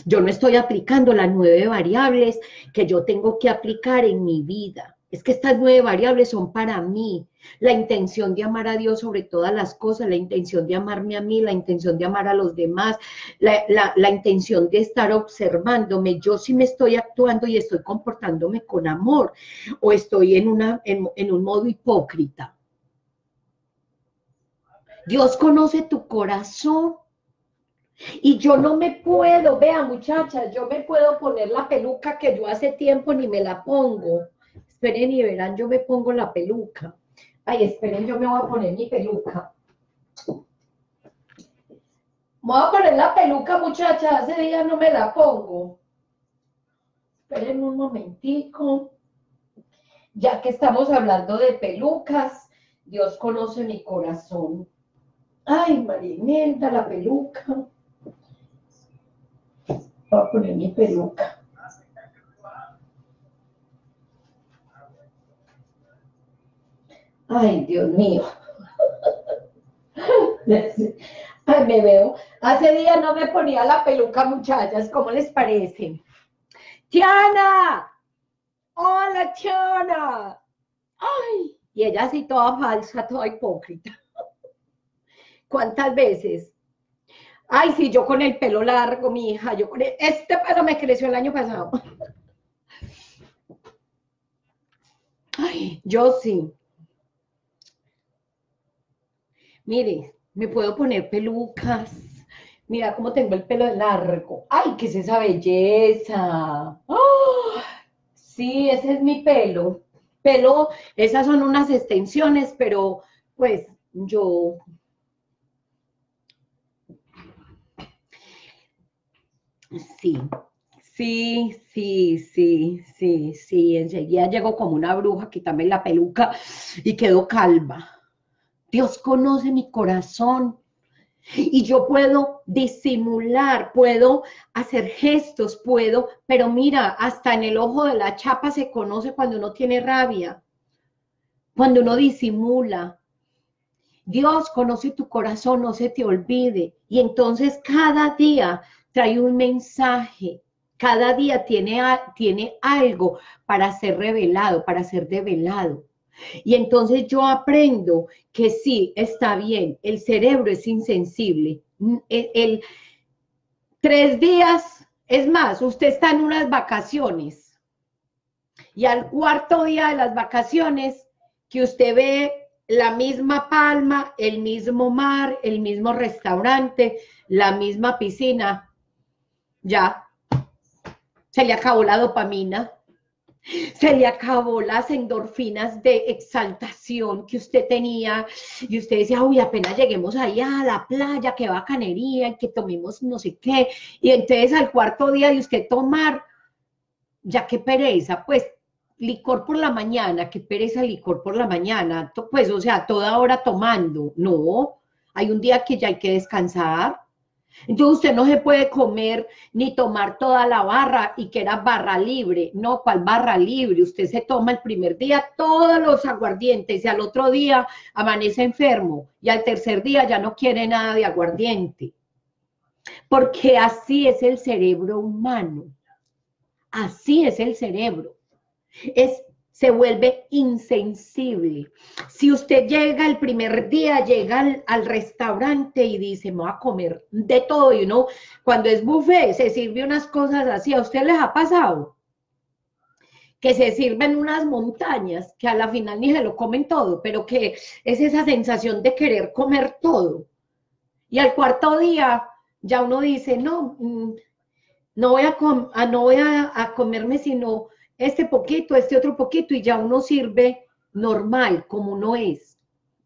Yo no estoy aplicando las nueve variables que yo tengo que aplicar en mi vida. Es que estas nueve variables son para mí. La intención de amar a Dios sobre todas las cosas, la intención de amarme a mí, la intención de amar a los demás, la, intención de estar observándome. Yo sí me estoy actuando y estoy comportándome con amor o estoy en, una, en un modo hipócrita. Dios conoce tu corazón. Y yo no me puedo, vea muchachas, yo me puedo poner la peluca que yo hace tiempo ni me la pongo Esperen y verán, yo me pongo la peluca. Ay, esperen, yo me voy a poner mi peluca. Voy a poner la peluca, muchachas. Hace días no me la pongo. Esperen un momentico. Ya que estamos hablando de pelucas, Dios conoce mi corazón. Ay, Marineta, la peluca. Voy a poner mi peluca. Ay, Dios mío. me veo. Hace días no me ponía la peluca, muchachas. ¿Cómo les parece? Tiana. Hola, Tiana. Ay, y ella así toda falsa, toda hipócrita. ¿Cuántas veces? Ay, sí, yo con el pelo largo, mi hija, yo con este pelo me creció el año pasado. Ay, yo sí. Mire, me puedo poner pelucas. Mira cómo tengo el pelo largo. ¡Ay, qué es esa belleza! ¡Oh! Sí, ese es mi pelo. Pelo, esas son unas extensiones, pero pues yo... Sí, sí, sí, sí, sí, sí. Enseguida llegó como una bruja, quítame la peluca y quedó calva. Dios conoce mi corazón. Y yo puedo disimular, puedo hacer gestos, puedo, pero mira, hasta en el ojo de la chapa se conoce cuando uno tiene rabia, cuando uno disimula. Dios conoce tu corazón, no se te olvide. Y entonces cada día trae un mensaje, cada día tiene, tiene algo para ser revelado, para ser develado. Y entonces yo aprendo que sí, está bien, el cerebro es insensible. Mm, el, tres días, es más, usted está en unas vacaciones y al cuarto día de las vacaciones que usted ve la misma palma, el mismo mar, el mismo restaurante, la misma piscina, ya se le acabó la dopamina, se le acabó las endorfinas de exaltación que usted tenía y usted decía, uy, apenas lleguemos ahí a la playa, qué bacanería, y que tomemos no sé qué. Y entonces al cuarto día de usted tomar, ya qué pereza, pues licor por la mañana, qué pereza licor por la mañana, pues o sea, toda hora tomando. No, hay un día que ya hay que descansar entonces usted no se puede comer ni tomar toda la barra y que era barra libre. No, ¿cuál barra libre? Usted se toma el primer día todos los aguardientes y al otro día amanece enfermo y al tercer día ya no quiere nada de aguardiente. Porque así es el cerebro humano. Así es el cerebro. Es se vuelve insensible. Si usted llega el primer día, llega al, restaurante y dice, me voy a comer de todo, y uno, cuando es buffet, se sirve unas cosas así, ¿a usted les ha pasado? Que se sirven unas montañas, que a la final ni se lo comen todo, pero que es esa sensación de querer comer todo. Y al cuarto día, ya uno dice, no, mm, no voy a, ah, no voy a comerme sino este poquito, este otro poquito, y ya uno sirve normal, como uno es,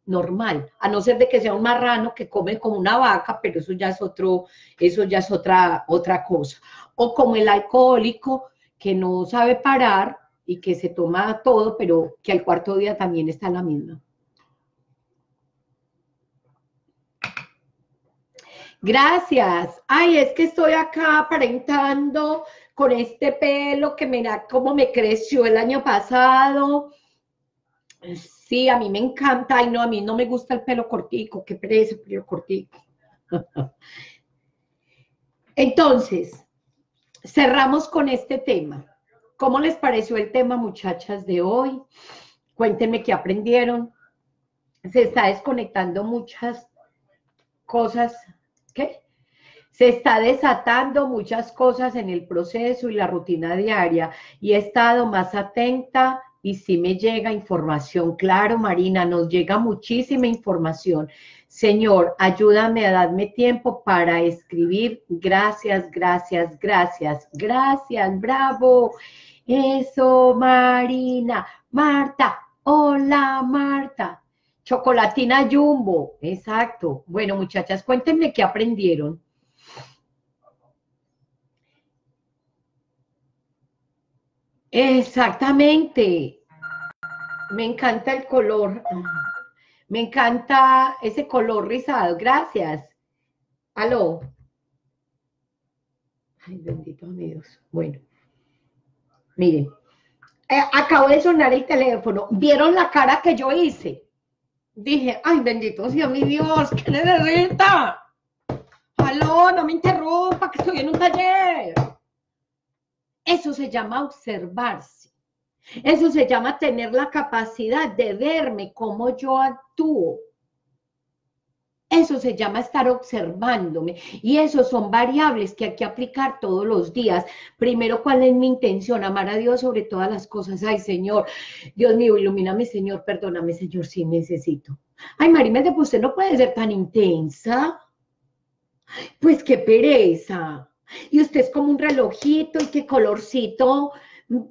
normal, a no ser de que sea un marrano que come como una vaca, pero eso ya es otro, eso ya es otra, otra cosa. O como el alcohólico que no sabe parar y que se toma todo, pero que al cuarto día también está la misma. Gracias. Ay, es que estoy acá aparentando con este pelo que mira cómo me creció el año pasado. Sí, a mí me encanta. Ay, no, a mí no me gusta el pelo cortico. Qué pereza, pelo cortico. [LAUGHS] Entonces, cerramos con este tema. ¿Cómo les pareció el tema, muchachas, de hoy? Cuéntenme qué aprendieron. Se está desconectando muchas cosas. ¿Qué? Se está desatando muchas cosas en el proceso y la rutina diaria y he estado más atenta y sí me llega información. Claro, Marina, nos llega muchísima información. Señor, ayúdame a darme tiempo para escribir. Gracias, gracias, gracias, gracias, bravo. Eso, Marina. Marta, hola, Marta. Chocolatina Jumbo, exacto. Bueno, muchachas, cuéntenme qué aprendieron. Exactamente. Me encanta el color. Me encanta ese color rizado. Gracias. Aló. Ay, bendito amigos. Bueno. Miren. Eh, acabo de sonar el teléfono. ¿Vieron la cara que yo hice? Dije, ay, bendito sea mi Dios, ¿qué necesita? Aló, no me interrumpa, que estoy en un taller. Eso se llama observarse. Eso se llama tener la capacidad de verme cómo yo actúo. Eso se llama estar observándome. Y eso son variables que hay que aplicar todos los días. Primero, ¿cuál es mi intención? Amar a Dios sobre todas las cosas. Ay, Señor, Dios mío, ilumíname, Señor, perdóname, Señor, si necesito. Ay, Marimelda, pues usted no puede ser tan intensa. Pues qué pereza. Y usted es como un relojito y qué colorcito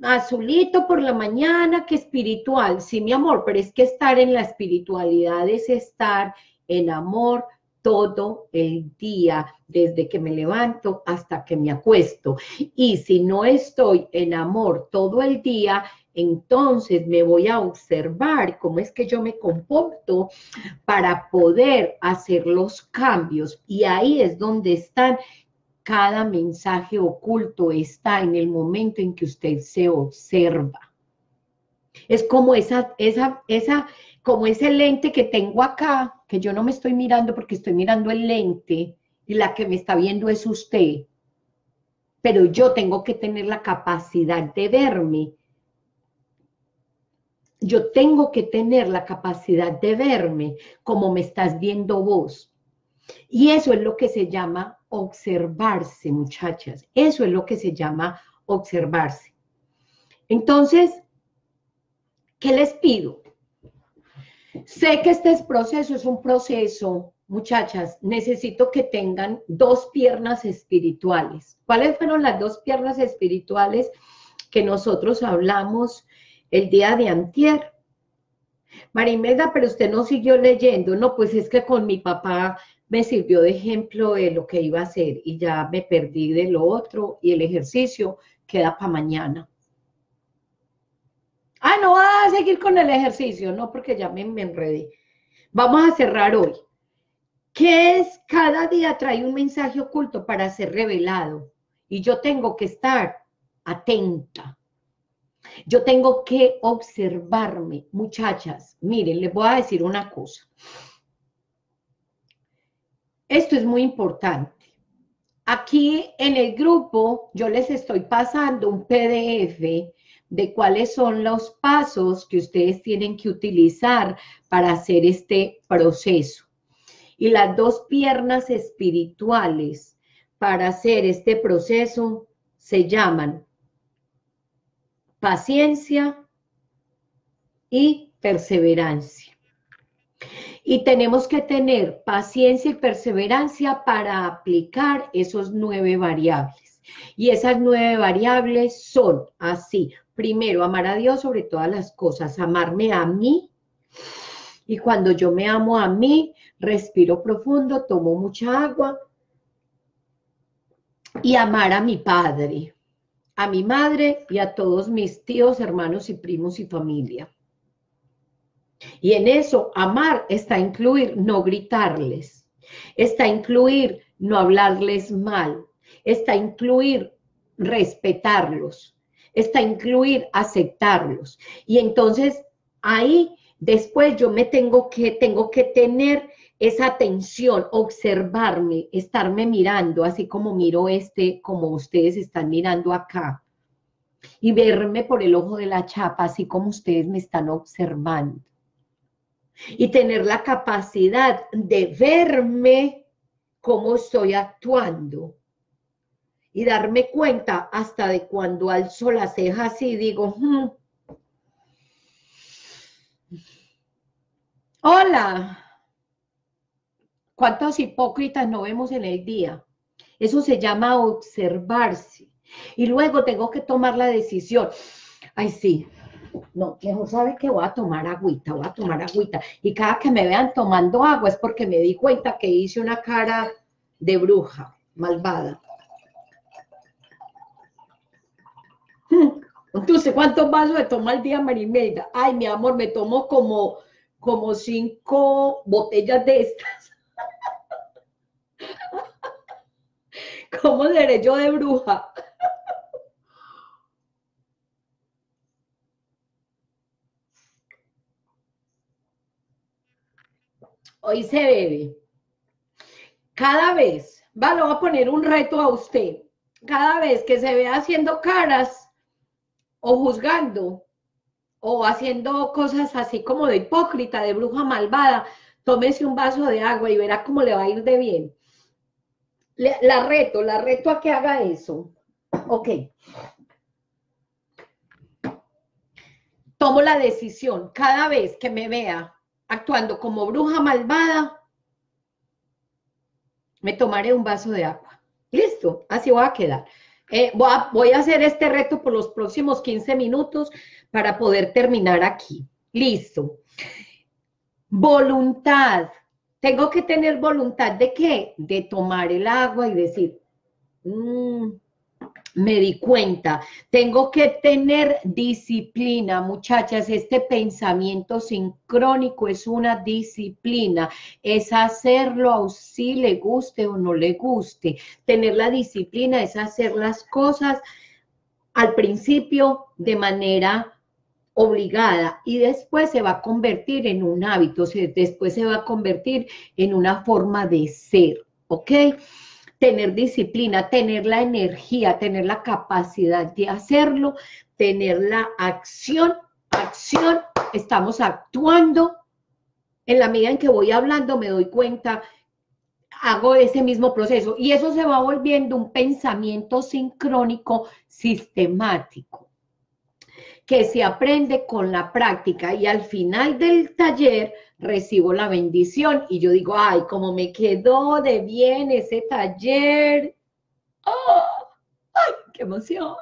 azulito por la mañana, qué espiritual. Sí, mi amor, pero es que estar en la espiritualidad es estar en amor todo el día, desde que me levanto hasta que me acuesto. Y si no estoy en amor todo el día, entonces me voy a observar cómo es que yo me comporto para poder hacer los cambios. Y ahí es donde están cada mensaje oculto, está en el momento en que usted se observa. Es como esa, esa, esa, como ese lente que tengo acá, que yo no me estoy mirando porque estoy mirando el lente y la que me está viendo es usted. Pero yo tengo que tener la capacidad de verme yo tengo que tener la capacidad de verme como me estás viendo vos. Y eso es lo que se llama observarse, muchachas. Eso es lo que se llama observarse. Entonces, ¿qué les pido? Sé que este proceso es un proceso, muchachas, necesito que tengan dos piernas espirituales. ¿Cuáles fueron las dos piernas espirituales que nosotros hablamos el día de antier. Marimelda, pero usted no siguió leyendo. No, pues es que con mi papá me sirvió de ejemplo de lo que iba a hacer y ya me perdí de lo otro y el ejercicio queda para mañana. Ah, no va a seguir con el ejercicio, no, porque ya me, me enredé. Vamos a cerrar hoy. ¿Qué es? Cada día trae un mensaje oculto para ser revelado y yo tengo que estar atenta. Yo tengo que observarme, muchachas. Miren, les voy a decir una cosa. Esto es muy importante. Aquí en el grupo yo les estoy pasando un PDF de cuáles son los pasos que ustedes tienen que utilizar para hacer este proceso. Y las dos piernas espirituales para hacer este proceso se llaman paciencia y perseverancia. Y tenemos que tener paciencia y perseverancia para aplicar esos nueve variables. Y esas nueve variables son así. Primero, amar a Dios sobre todas las cosas, amarme a mí. Y cuando yo me amo a mí, respiro profundo, tomo mucha agua y amar a mi Padre a mi madre y a todos mis tíos, hermanos y primos y familia. Y en eso, amar está incluir no gritarles, está incluir no hablarles mal, está incluir respetarlos, está incluir aceptarlos. Y entonces ahí después yo me tengo que, tengo que tener esa atención, observarme, estarme mirando, así como miro este, como ustedes están mirando acá, y verme por el ojo de la chapa, así como ustedes me están observando. Y tener la capacidad de verme cómo estoy actuando. Y darme cuenta hasta de cuando alzo las cejas y digo, hmm". hola, ¿Cuántos hipócritas no vemos en el día? Eso se llama observarse. Y luego tengo que tomar la decisión. Ay, sí. No, mejor sabe que voy a tomar agüita, voy a tomar agüita. Y cada que me vean tomando agua es porque me di cuenta que hice una cara de bruja, malvada. [LAUGHS] Entonces, ¿cuántos vasos me toma al día Marimelda? Ay, mi amor, me tomo como, como cinco botellas de estas. [LAUGHS] ¿Cómo seré yo de bruja? Hoy se bebe. Cada vez Va, a poner un reto a usted. Cada vez que se vea haciendo caras o juzgando o haciendo cosas así como de hipócrita, de bruja malvada, tómese un vaso de agua y verá cómo le va a ir de bien. la reto, la reto a que haga eso. Ok. Tomo la decisión cada vez que me vea actuando como bruja malvada, me tomaré un vaso de agua. Listo, así voy a quedar. Eh, voy, a, hacer este reto por los próximos 15 minutos para poder terminar aquí. Listo. Voluntad. Tengo que tener voluntad de qué? De tomar el agua y decir, mmm, me di cuenta, tengo que tener disciplina, muchachas, este pensamiento sincrónico es una disciplina, es hacerlo a si le guste o no le guste, tener la disciplina es hacer las cosas al principio de manera obligada y después se va a convertir en un hábito, después se va a convertir en una forma de ser, ¿ok? Tener disciplina, tener la energía, tener la capacidad de hacerlo, tener la acción, acción, estamos actuando. En la medida en que voy hablando me doy cuenta, hago ese mismo proceso. Y eso se va volviendo un pensamiento sincrónico sistemático que se aprende con la práctica. Y al final del taller recibo la bendición y yo digo, ay, como me quedó de bien ese taller. ¡Oh! ¡Ay, qué emoción!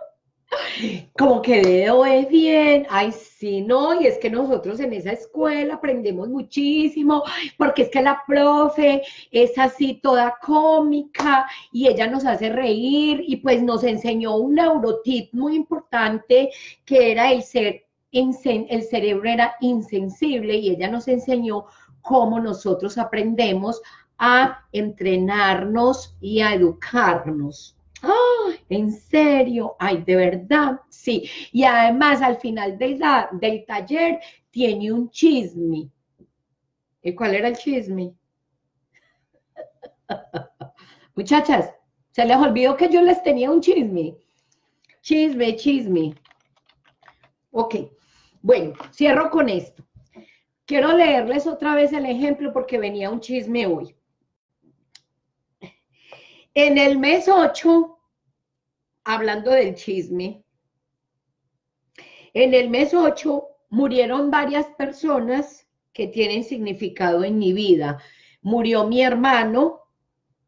Como que veo es bien, ay, sí, no, y es que nosotros en esa escuela aprendemos muchísimo, porque es que la profe es así toda cómica y ella nos hace reír y pues nos enseñó un neurotip muy importante que era el ser el cerebro era insensible y ella nos enseñó cómo nosotros aprendemos a entrenarnos y a educarnos. ¿En serio? Ay, de verdad, sí. Y además al final del, del taller tiene un chisme. ¿Y cuál era el chisme? [LAUGHS] Muchachas, se les olvidó que yo les tenía un chisme. Chisme, chisme. Ok. Bueno, cierro con esto. Quiero leerles otra vez el ejemplo porque venía un chisme hoy. En el mes 8, hablando del chisme, en el mes 8 murieron varias personas que tienen significado en mi vida. Murió mi hermano,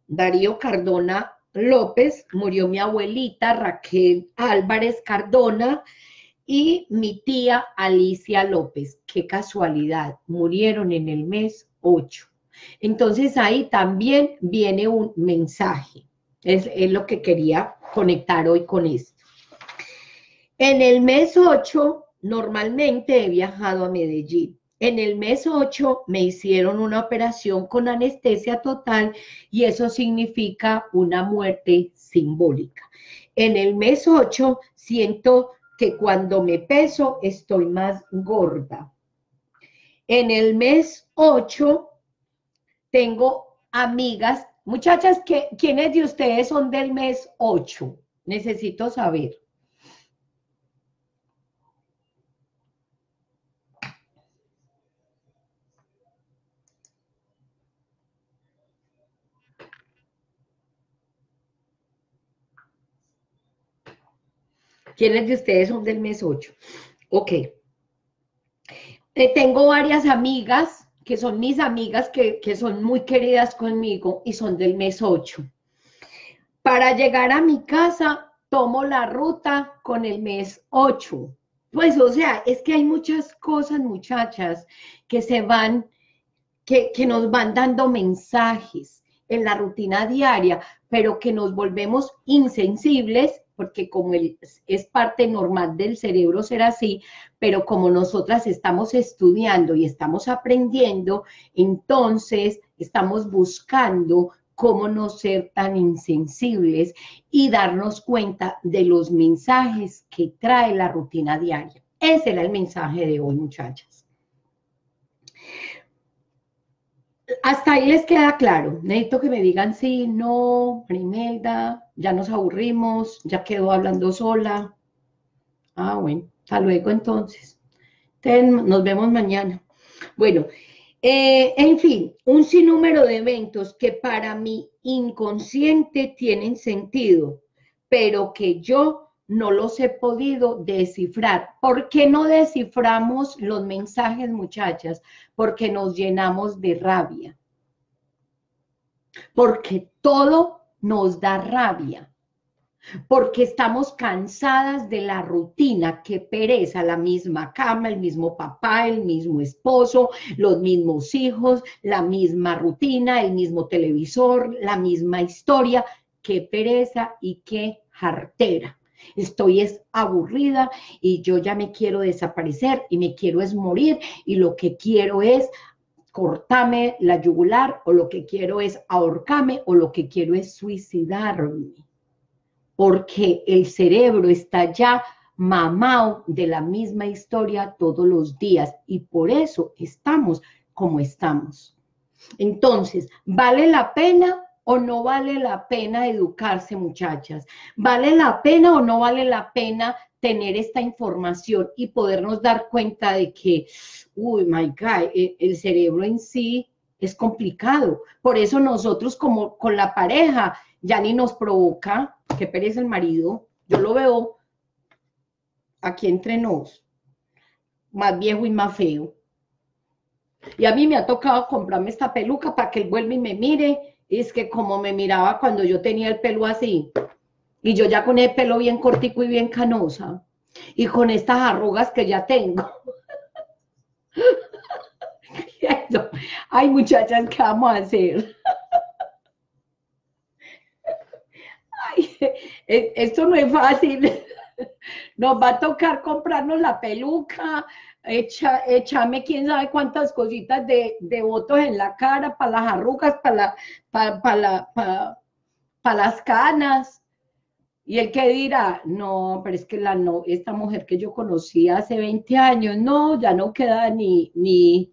Darío Cardona López, murió mi abuelita Raquel Álvarez Cardona, y mi tía Alicia López. Qué casualidad, murieron en el mes 8. Entonces ahí también viene un mensaje. Es, es lo que quería conectar hoy con esto. En el mes 8 normalmente he viajado a Medellín. En el mes 8 me hicieron una operación con anestesia total y eso significa una muerte simbólica. En el mes 8 siento que cuando me peso estoy más gorda. En el mes 8 tengo amigas, muchachas, que, ¿quiénes de ustedes son del mes 8? Necesito saber. ¿Quiénes de ustedes son del mes 8? Ok. Eh, tengo varias amigas que son mis amigas que, que son muy queridas conmigo y son del mes 8. Para llegar a mi casa, tomo la ruta con el mes 8. Pues, o sea, es que hay muchas cosas, muchachas, que se van, que, que nos van dando mensajes en la rutina diaria, pero que nos volvemos insensibles porque como es parte normal del cerebro ser así, pero como nosotras estamos estudiando y estamos aprendiendo, entonces estamos buscando cómo no ser tan insensibles y darnos cuenta de los mensajes que trae la rutina diaria. Ese era el mensaje de hoy, muchachas. Hasta ahí les queda claro. Necesito que me digan sí, no, Marimelda, ya nos aburrimos, ya quedo hablando sola. Ah, bueno, hasta luego entonces. nos vemos mañana. Bueno, eh, en fin, un sinnúmero de eventos que para mi inconsciente tienen sentido, pero que yo no los he podido descifrar. ¿Por qué no desciframos los mensajes, muchachas? Porque nos llenamos de rabia. Porque todo nos da rabia. Porque estamos cansadas de la rutina, que pereza, la misma cama, el mismo papá, el mismo esposo, los mismos hijos, la misma rutina, el mismo televisor, la misma historia, qué pereza y qué jartera. Estoy es aburrida y yo ya me quiero desaparecer y me quiero es morir y lo que quiero es cortarme la yugular o lo que quiero es ahorcarme o lo que quiero es suicidarme. Porque el cerebro está ya mamado de la misma historia todos los días y por eso estamos como estamos. Entonces, ¿vale la pena o no vale la pena educarse, muchachas? ¿Vale la pena o no vale la pena tener esta información y podernos dar cuenta de que, uy, my God, e, el cerebro en sí es complicado. Por eso nosotros como con la pareja ya ni nos provoca que pereza el marido. Yo lo veo aquí entre nos, más viejo y más feo. Y a mí me ha tocado comprarme esta peluca para que él vuelva y me mire es que como me miraba cuando yo tenía el pelo así, y yo ya con el pelo bien cortico y bien canosa, y con estas arrugas que ya tengo. [LAUGHS] Ay, muchachas, ¿qué vamos a hacer? [LAUGHS] Ay, e, esto no es fácil. [LAUGHS] Nos va a tocar comprarnos la peluca, echa, échame quién sabe cuántas cositas de, de votos en la cara, para las arrugas, para para, para, las canas. Y el que dirá, no, pero es que la no, esta mujer que yo conocí hace 20 años, no, ya no queda ni, ni,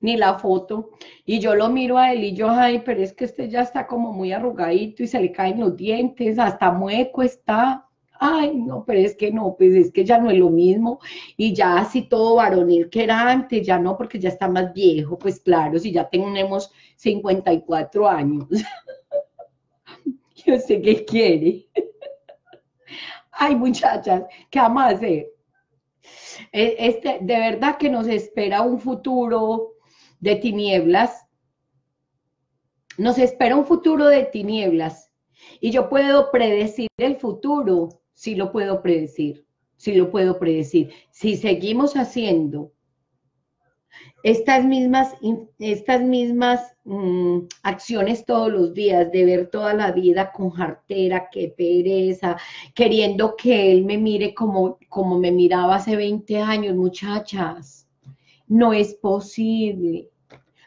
ni la foto. Y yo lo miro a él y yo, ay, pero es que este ya está como muy arrugadito y se le caen los dientes, hasta mueco está ay, no, pero es que no, pues es que ya no es lo mismo, y ya así todo varonil que era antes, ya no, porque ya está más viejo, pues claro, si ya tenemos 54 años. [LAUGHS] Yo sé qué quiere. [LAUGHS] Ay, muchachas, ¿qué vamos a hacer? E, este, de verdad que nos espera un futuro de tinieblas. Nos espera un futuro de tinieblas. Y yo puedo predecir el futuro sí lo puedo predecir, sí lo puedo predecir. Si seguimos haciendo estas mismas, estas mismas mm, acciones todos los días, de ver toda la vida con jartera, qué pereza, queriendo que él me mire como, como me miraba hace 20 años, muchachas, no es posible.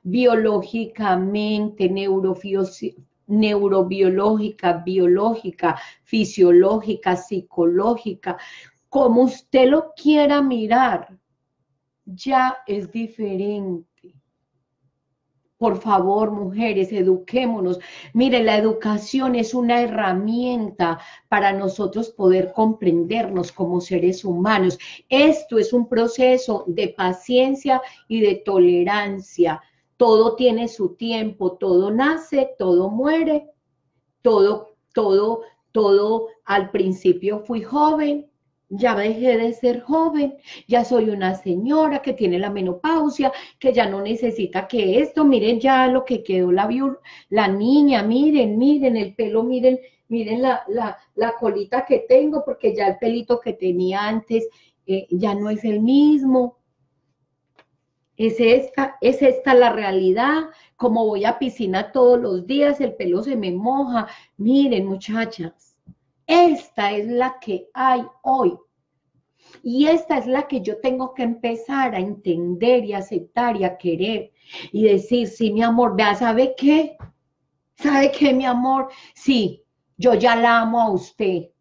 Biológicamente, neurofisiológicamente, neurobiológica, biológica, fisiológica, psicológica, como usted lo quiera mirar, ya es diferente. Por favor, mujeres, eduquémonos. Mire, la educación es una herramienta para nosotros poder comprendernos como seres humanos. Esto es un proceso de paciencia y de tolerancia todo tiene su tiempo, todo nace, todo muere, todo, todo, todo, al principio fui joven, ya dejé de ser joven, ya soy una señora que tiene la menopausia, que ya no necesita que esto, miren ya lo que quedó la, la niña, miren, miren el pelo, miren, miren la, la, colita que tengo, porque ya el pelito que tenía antes eh, ya no es el mismo, ¿Es esta, es esta la realidad? Como voy a piscina todos los días, el pelo se me moja. Miren, muchachas, esta es la que hay hoy. Y esta es la que yo tengo que empezar a entender y aceptar y a querer. Y decir, sí, mi amor, vea, ¿sabe qué? ¿Sabe qué, mi amor? Sí, yo ya la amo a usted.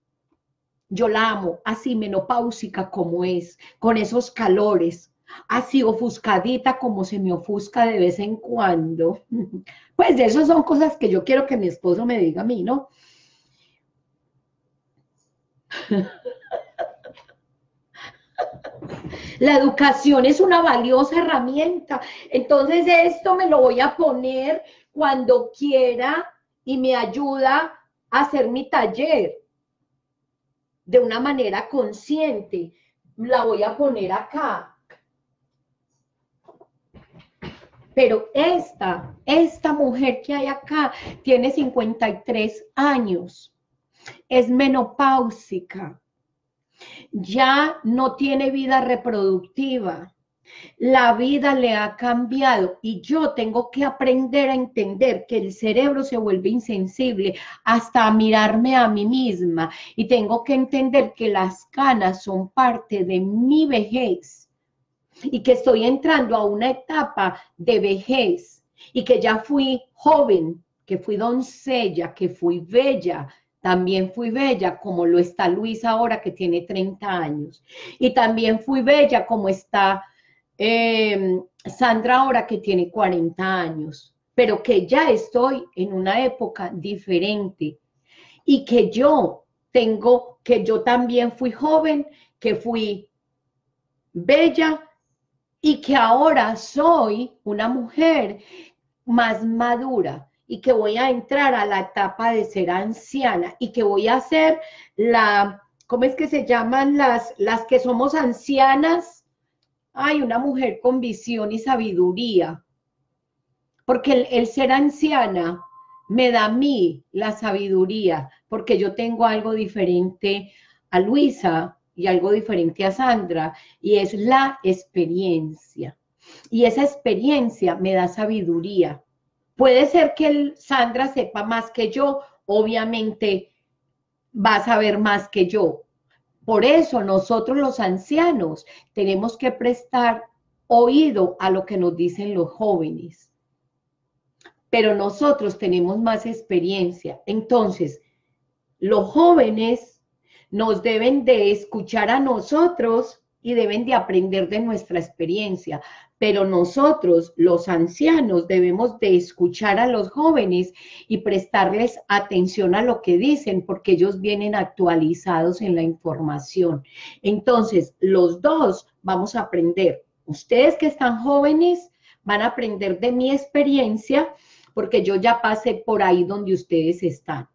Yo la amo así menopáusica como es, con esos calores, así ofuscadita como se me ofusca de vez en cuando. [LAUGHS] Pues de eso son cosas que yo quiero que mi esposo me diga a mí, ¿no? [LAUGHS] La educación es una valiosa herramienta. Entonces esto me lo voy a poner cuando quiera y me ayuda a hacer mi taller de una manera consciente. La voy a poner acá. Pero esta, esta mujer que hay acá tiene 53 años, es menopáusica, ya no tiene vida reproductiva, la vida le ha cambiado y yo tengo que aprender a entender que el cerebro se vuelve insensible hasta a mirarme a mí misma. Y tengo que entender que las canas son parte de mi vejez y que estoy entrando a una etapa de vejez y que ya fui joven, que fui doncella, que fui bella, también fui bella como lo está Luis ahora que tiene 30 años. Y también fui bella como está em, Sandra ahora que tiene 40 años. Pero que ya estoy en una época diferente. Y que yo tengo, que yo también fui joven, que fui bella y que ahora soy una mujer más madura y que voy a entrar a la etapa de ser anciana y que voy a ser la, ¿cómo es que se llaman las, las que somos ancianas? Hay una mujer con visión y sabiduría, porque el ser anciana me da a mí la sabiduría, porque yo tengo algo diferente a Luisa, y algo diferente a Sandra, y es la experiencia. Y esa experiencia me da sabiduría. Puede ser que Sandra sepa más que yo, obviamente va a saber más que yo. Por eso nosotros los ancianos tenemos que prestar oído a lo que nos dicen los jóvenes. Pero nosotros tenemos más experiencia. Entonces, los jóvenes nos deben de escuchar a nosotros y deben de aprender de nuestra experiencia. Pero nosotros, los ancianos, debemos de escuchar a los jóvenes y prestarles atención a lo que dicen, porque ellos vienen actualizados en la información. Entonces, los dos vamos a aprender. Ustedes que están jóvenes van a aprender de mi experiencia, porque yo ya pasé por ahí donde ustedes están.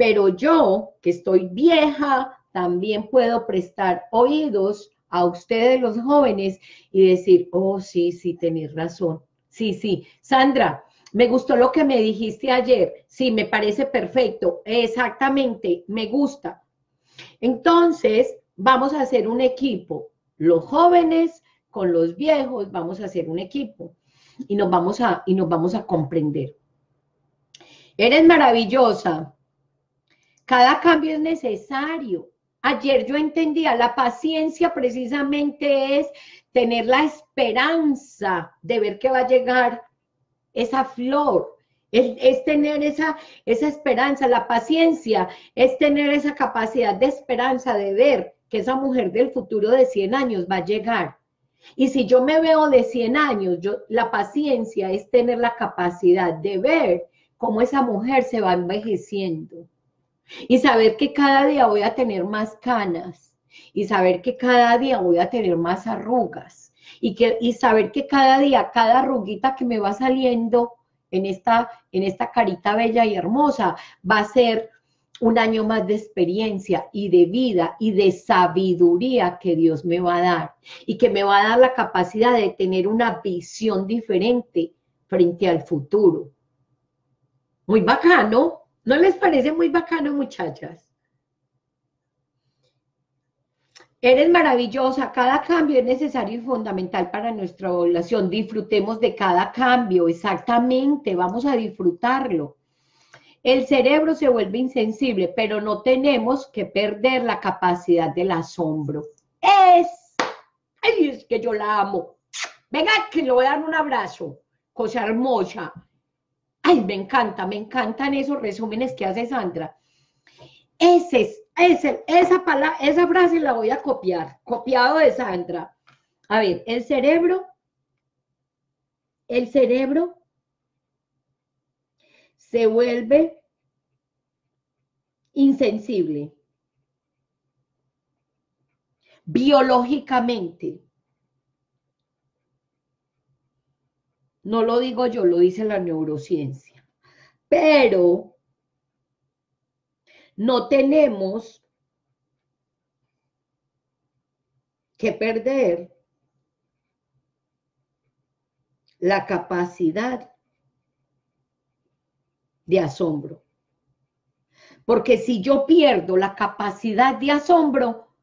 Pero yo, que estoy vieja, también puedo prestar oídos a ustedes los jóvenes y decir, oh, sí, sí, tenés razón. Sí, sí. Sandra, me gustó lo que me dijiste ayer. Sí, me parece perfecto. Exactamente, me gusta. Entonces, vamos a hacer un equipo. Los jóvenes con los viejos, vamos a hacer un equipo y nos vamos a, y nos vamos a comprender. Eres maravillosa. Cada cambio es necesario. Ayer yo entendía, la paciencia precisamente es tener la esperanza de ver que va a llegar esa flor, es, tener esa, esa esperanza, la paciencia es tener esa capacidad de esperanza de ver que esa mujer del futuro de 100 años va a llegar. Y si yo me veo de 100 años, la paciencia es tener la capacidad de ver cómo esa mujer se va envejeciendo y saber que cada día voy a tener más canas y saber que cada día voy a tener más arrugas y, que, y saber que cada día, cada arruguita que me va saliendo en esta, en esta carita bella y hermosa va a ser un año más de experiencia y de vida y de sabiduría que Dios me va a dar y que me va a dar la capacidad de tener una visión diferente frente al futuro. Muy bacano. ¿No les parece muy bacano, muchachas? Eres maravillosa, cada cambio es necesario y fundamental para nuestra población. Disfrutemos de cada cambio, exactamente, vamos a disfrutarlo. El cerebro se vuelve insensible, pero no tenemos que perder la capacidad del asombro. Es, ay, es que yo la amo. Venga, que le voy a dar un abrazo, cosa hermosa. Ay, me encanta, me encantan esos resúmenes que hace Sandra. Ese es, ese, esa palabra, esa frase la voy a copiar, copiado de Sandra. A ver, el cerebro, el cerebro se vuelve insensible biológicamente. No lo digo yo, lo dice la neurociencia. Pero no tenemos que perder la capacidad de asombro. Porque si yo pierdo la capacidad de asombro,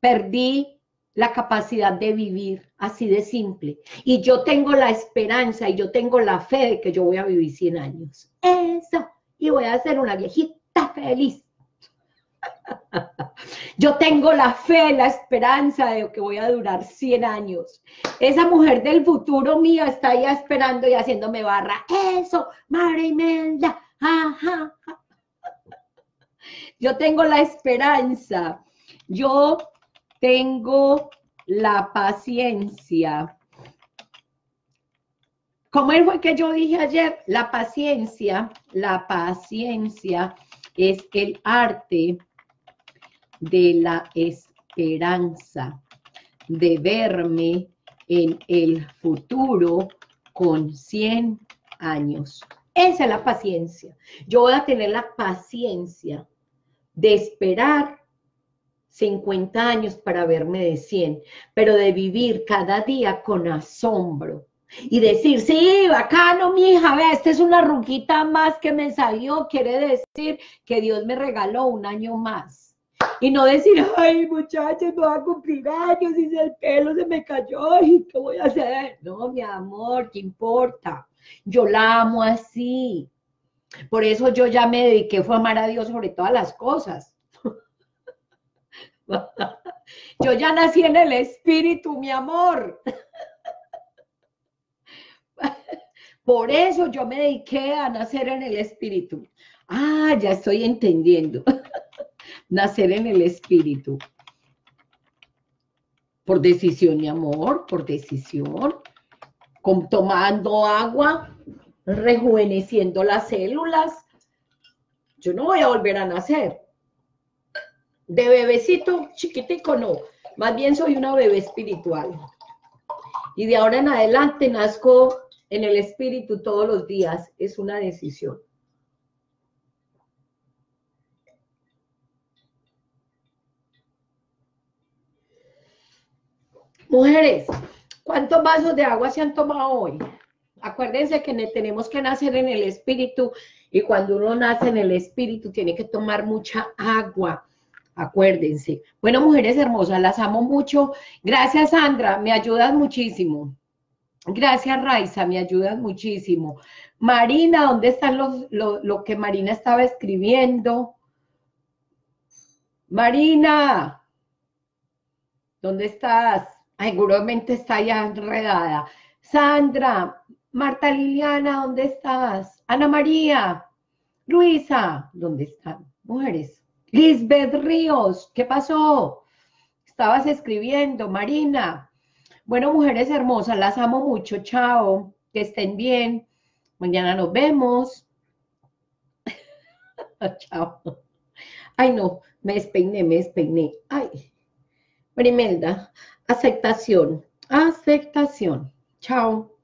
perdí la capacidad de vivir, así de simple. Y yo tengo la esperanza y yo tengo la fe de que yo voy a vivir 100 años. Eso. Y voy a ser una viejita feliz. [LAUGHS] Yo tengo la fe, la esperanza de que voy a durar 100 años. Esa mujer del futuro mío está ahí esperando y haciéndome barra. Eso, María Imelda. [LAUGHS] Yo tengo la esperanza. Yo tengo la paciencia. ¿Cómo fue que yo dije ayer? La paciencia, la paciencia es el arte de la esperanza, de verme en el futuro con 100 años. Esa es la paciencia. Yo voy a tener la paciencia de esperar 50 años para verme de 100, pero de vivir cada día con asombro y decir, sí, bacano, mi hija, vea, esta es una ruquita más que me salió, quiere decir que Dios me regaló un año más. Y no decir, ay, muchachos, no va a cumplir años y el pelo se me cayó, ¿y qué voy a hacer? No, mi amor, ¿qué importa? Yo la amo así. Por eso yo ya me dediqué fue a amar a Dios sobre todas las cosas. [LAUGHS] Yo ya nací en el espíritu, mi amor. [LAUGHS] Por eso yo me dediqué a nacer en el espíritu. Ah, ya estoy entendiendo. [LAUGHS] Nacer en el espíritu. Por decisión, mi amor, por decisión. tomando agua, rejuveneciendo las células. Yo no voy a volver a nacer de bebecito chiquitico no, más bien soy una bebé espiritual. Y de ahora en adelante nazco en el espíritu todos los días, es una decisión. Mujeres, ¿cuántos vasos de agua se han tomado hoy? Acuérdense que tenemos que nacer en el espíritu y cuando uno nace en el espíritu tiene que tomar mucha agua acuérdense. Bueno, mujeres hermosas, las amo mucho. Gracias, Sandra, me ayudas muchísimo. Gracias, Raiza, me ayudas muchísimo. Marina, ¿dónde están los, lo, que Marina estaba escribiendo? Marina, ¿dónde estás? seguramente está ya enredada. Sandra, Marta Liliana, ¿dónde estás? Ana María, Luisa, ¿dónde están? Mujeres, Lisbeth Ríos, ¿qué pasó? Estabas escribiendo, Marina. Bueno, mujeres hermosas, las amo mucho. Chao, que estén bien. Mañana nos vemos. [LAUGHS] Chao. Ay, no, me despeiné, me despeiné. Ay. Primelda, aceptación, aceptación. Chao.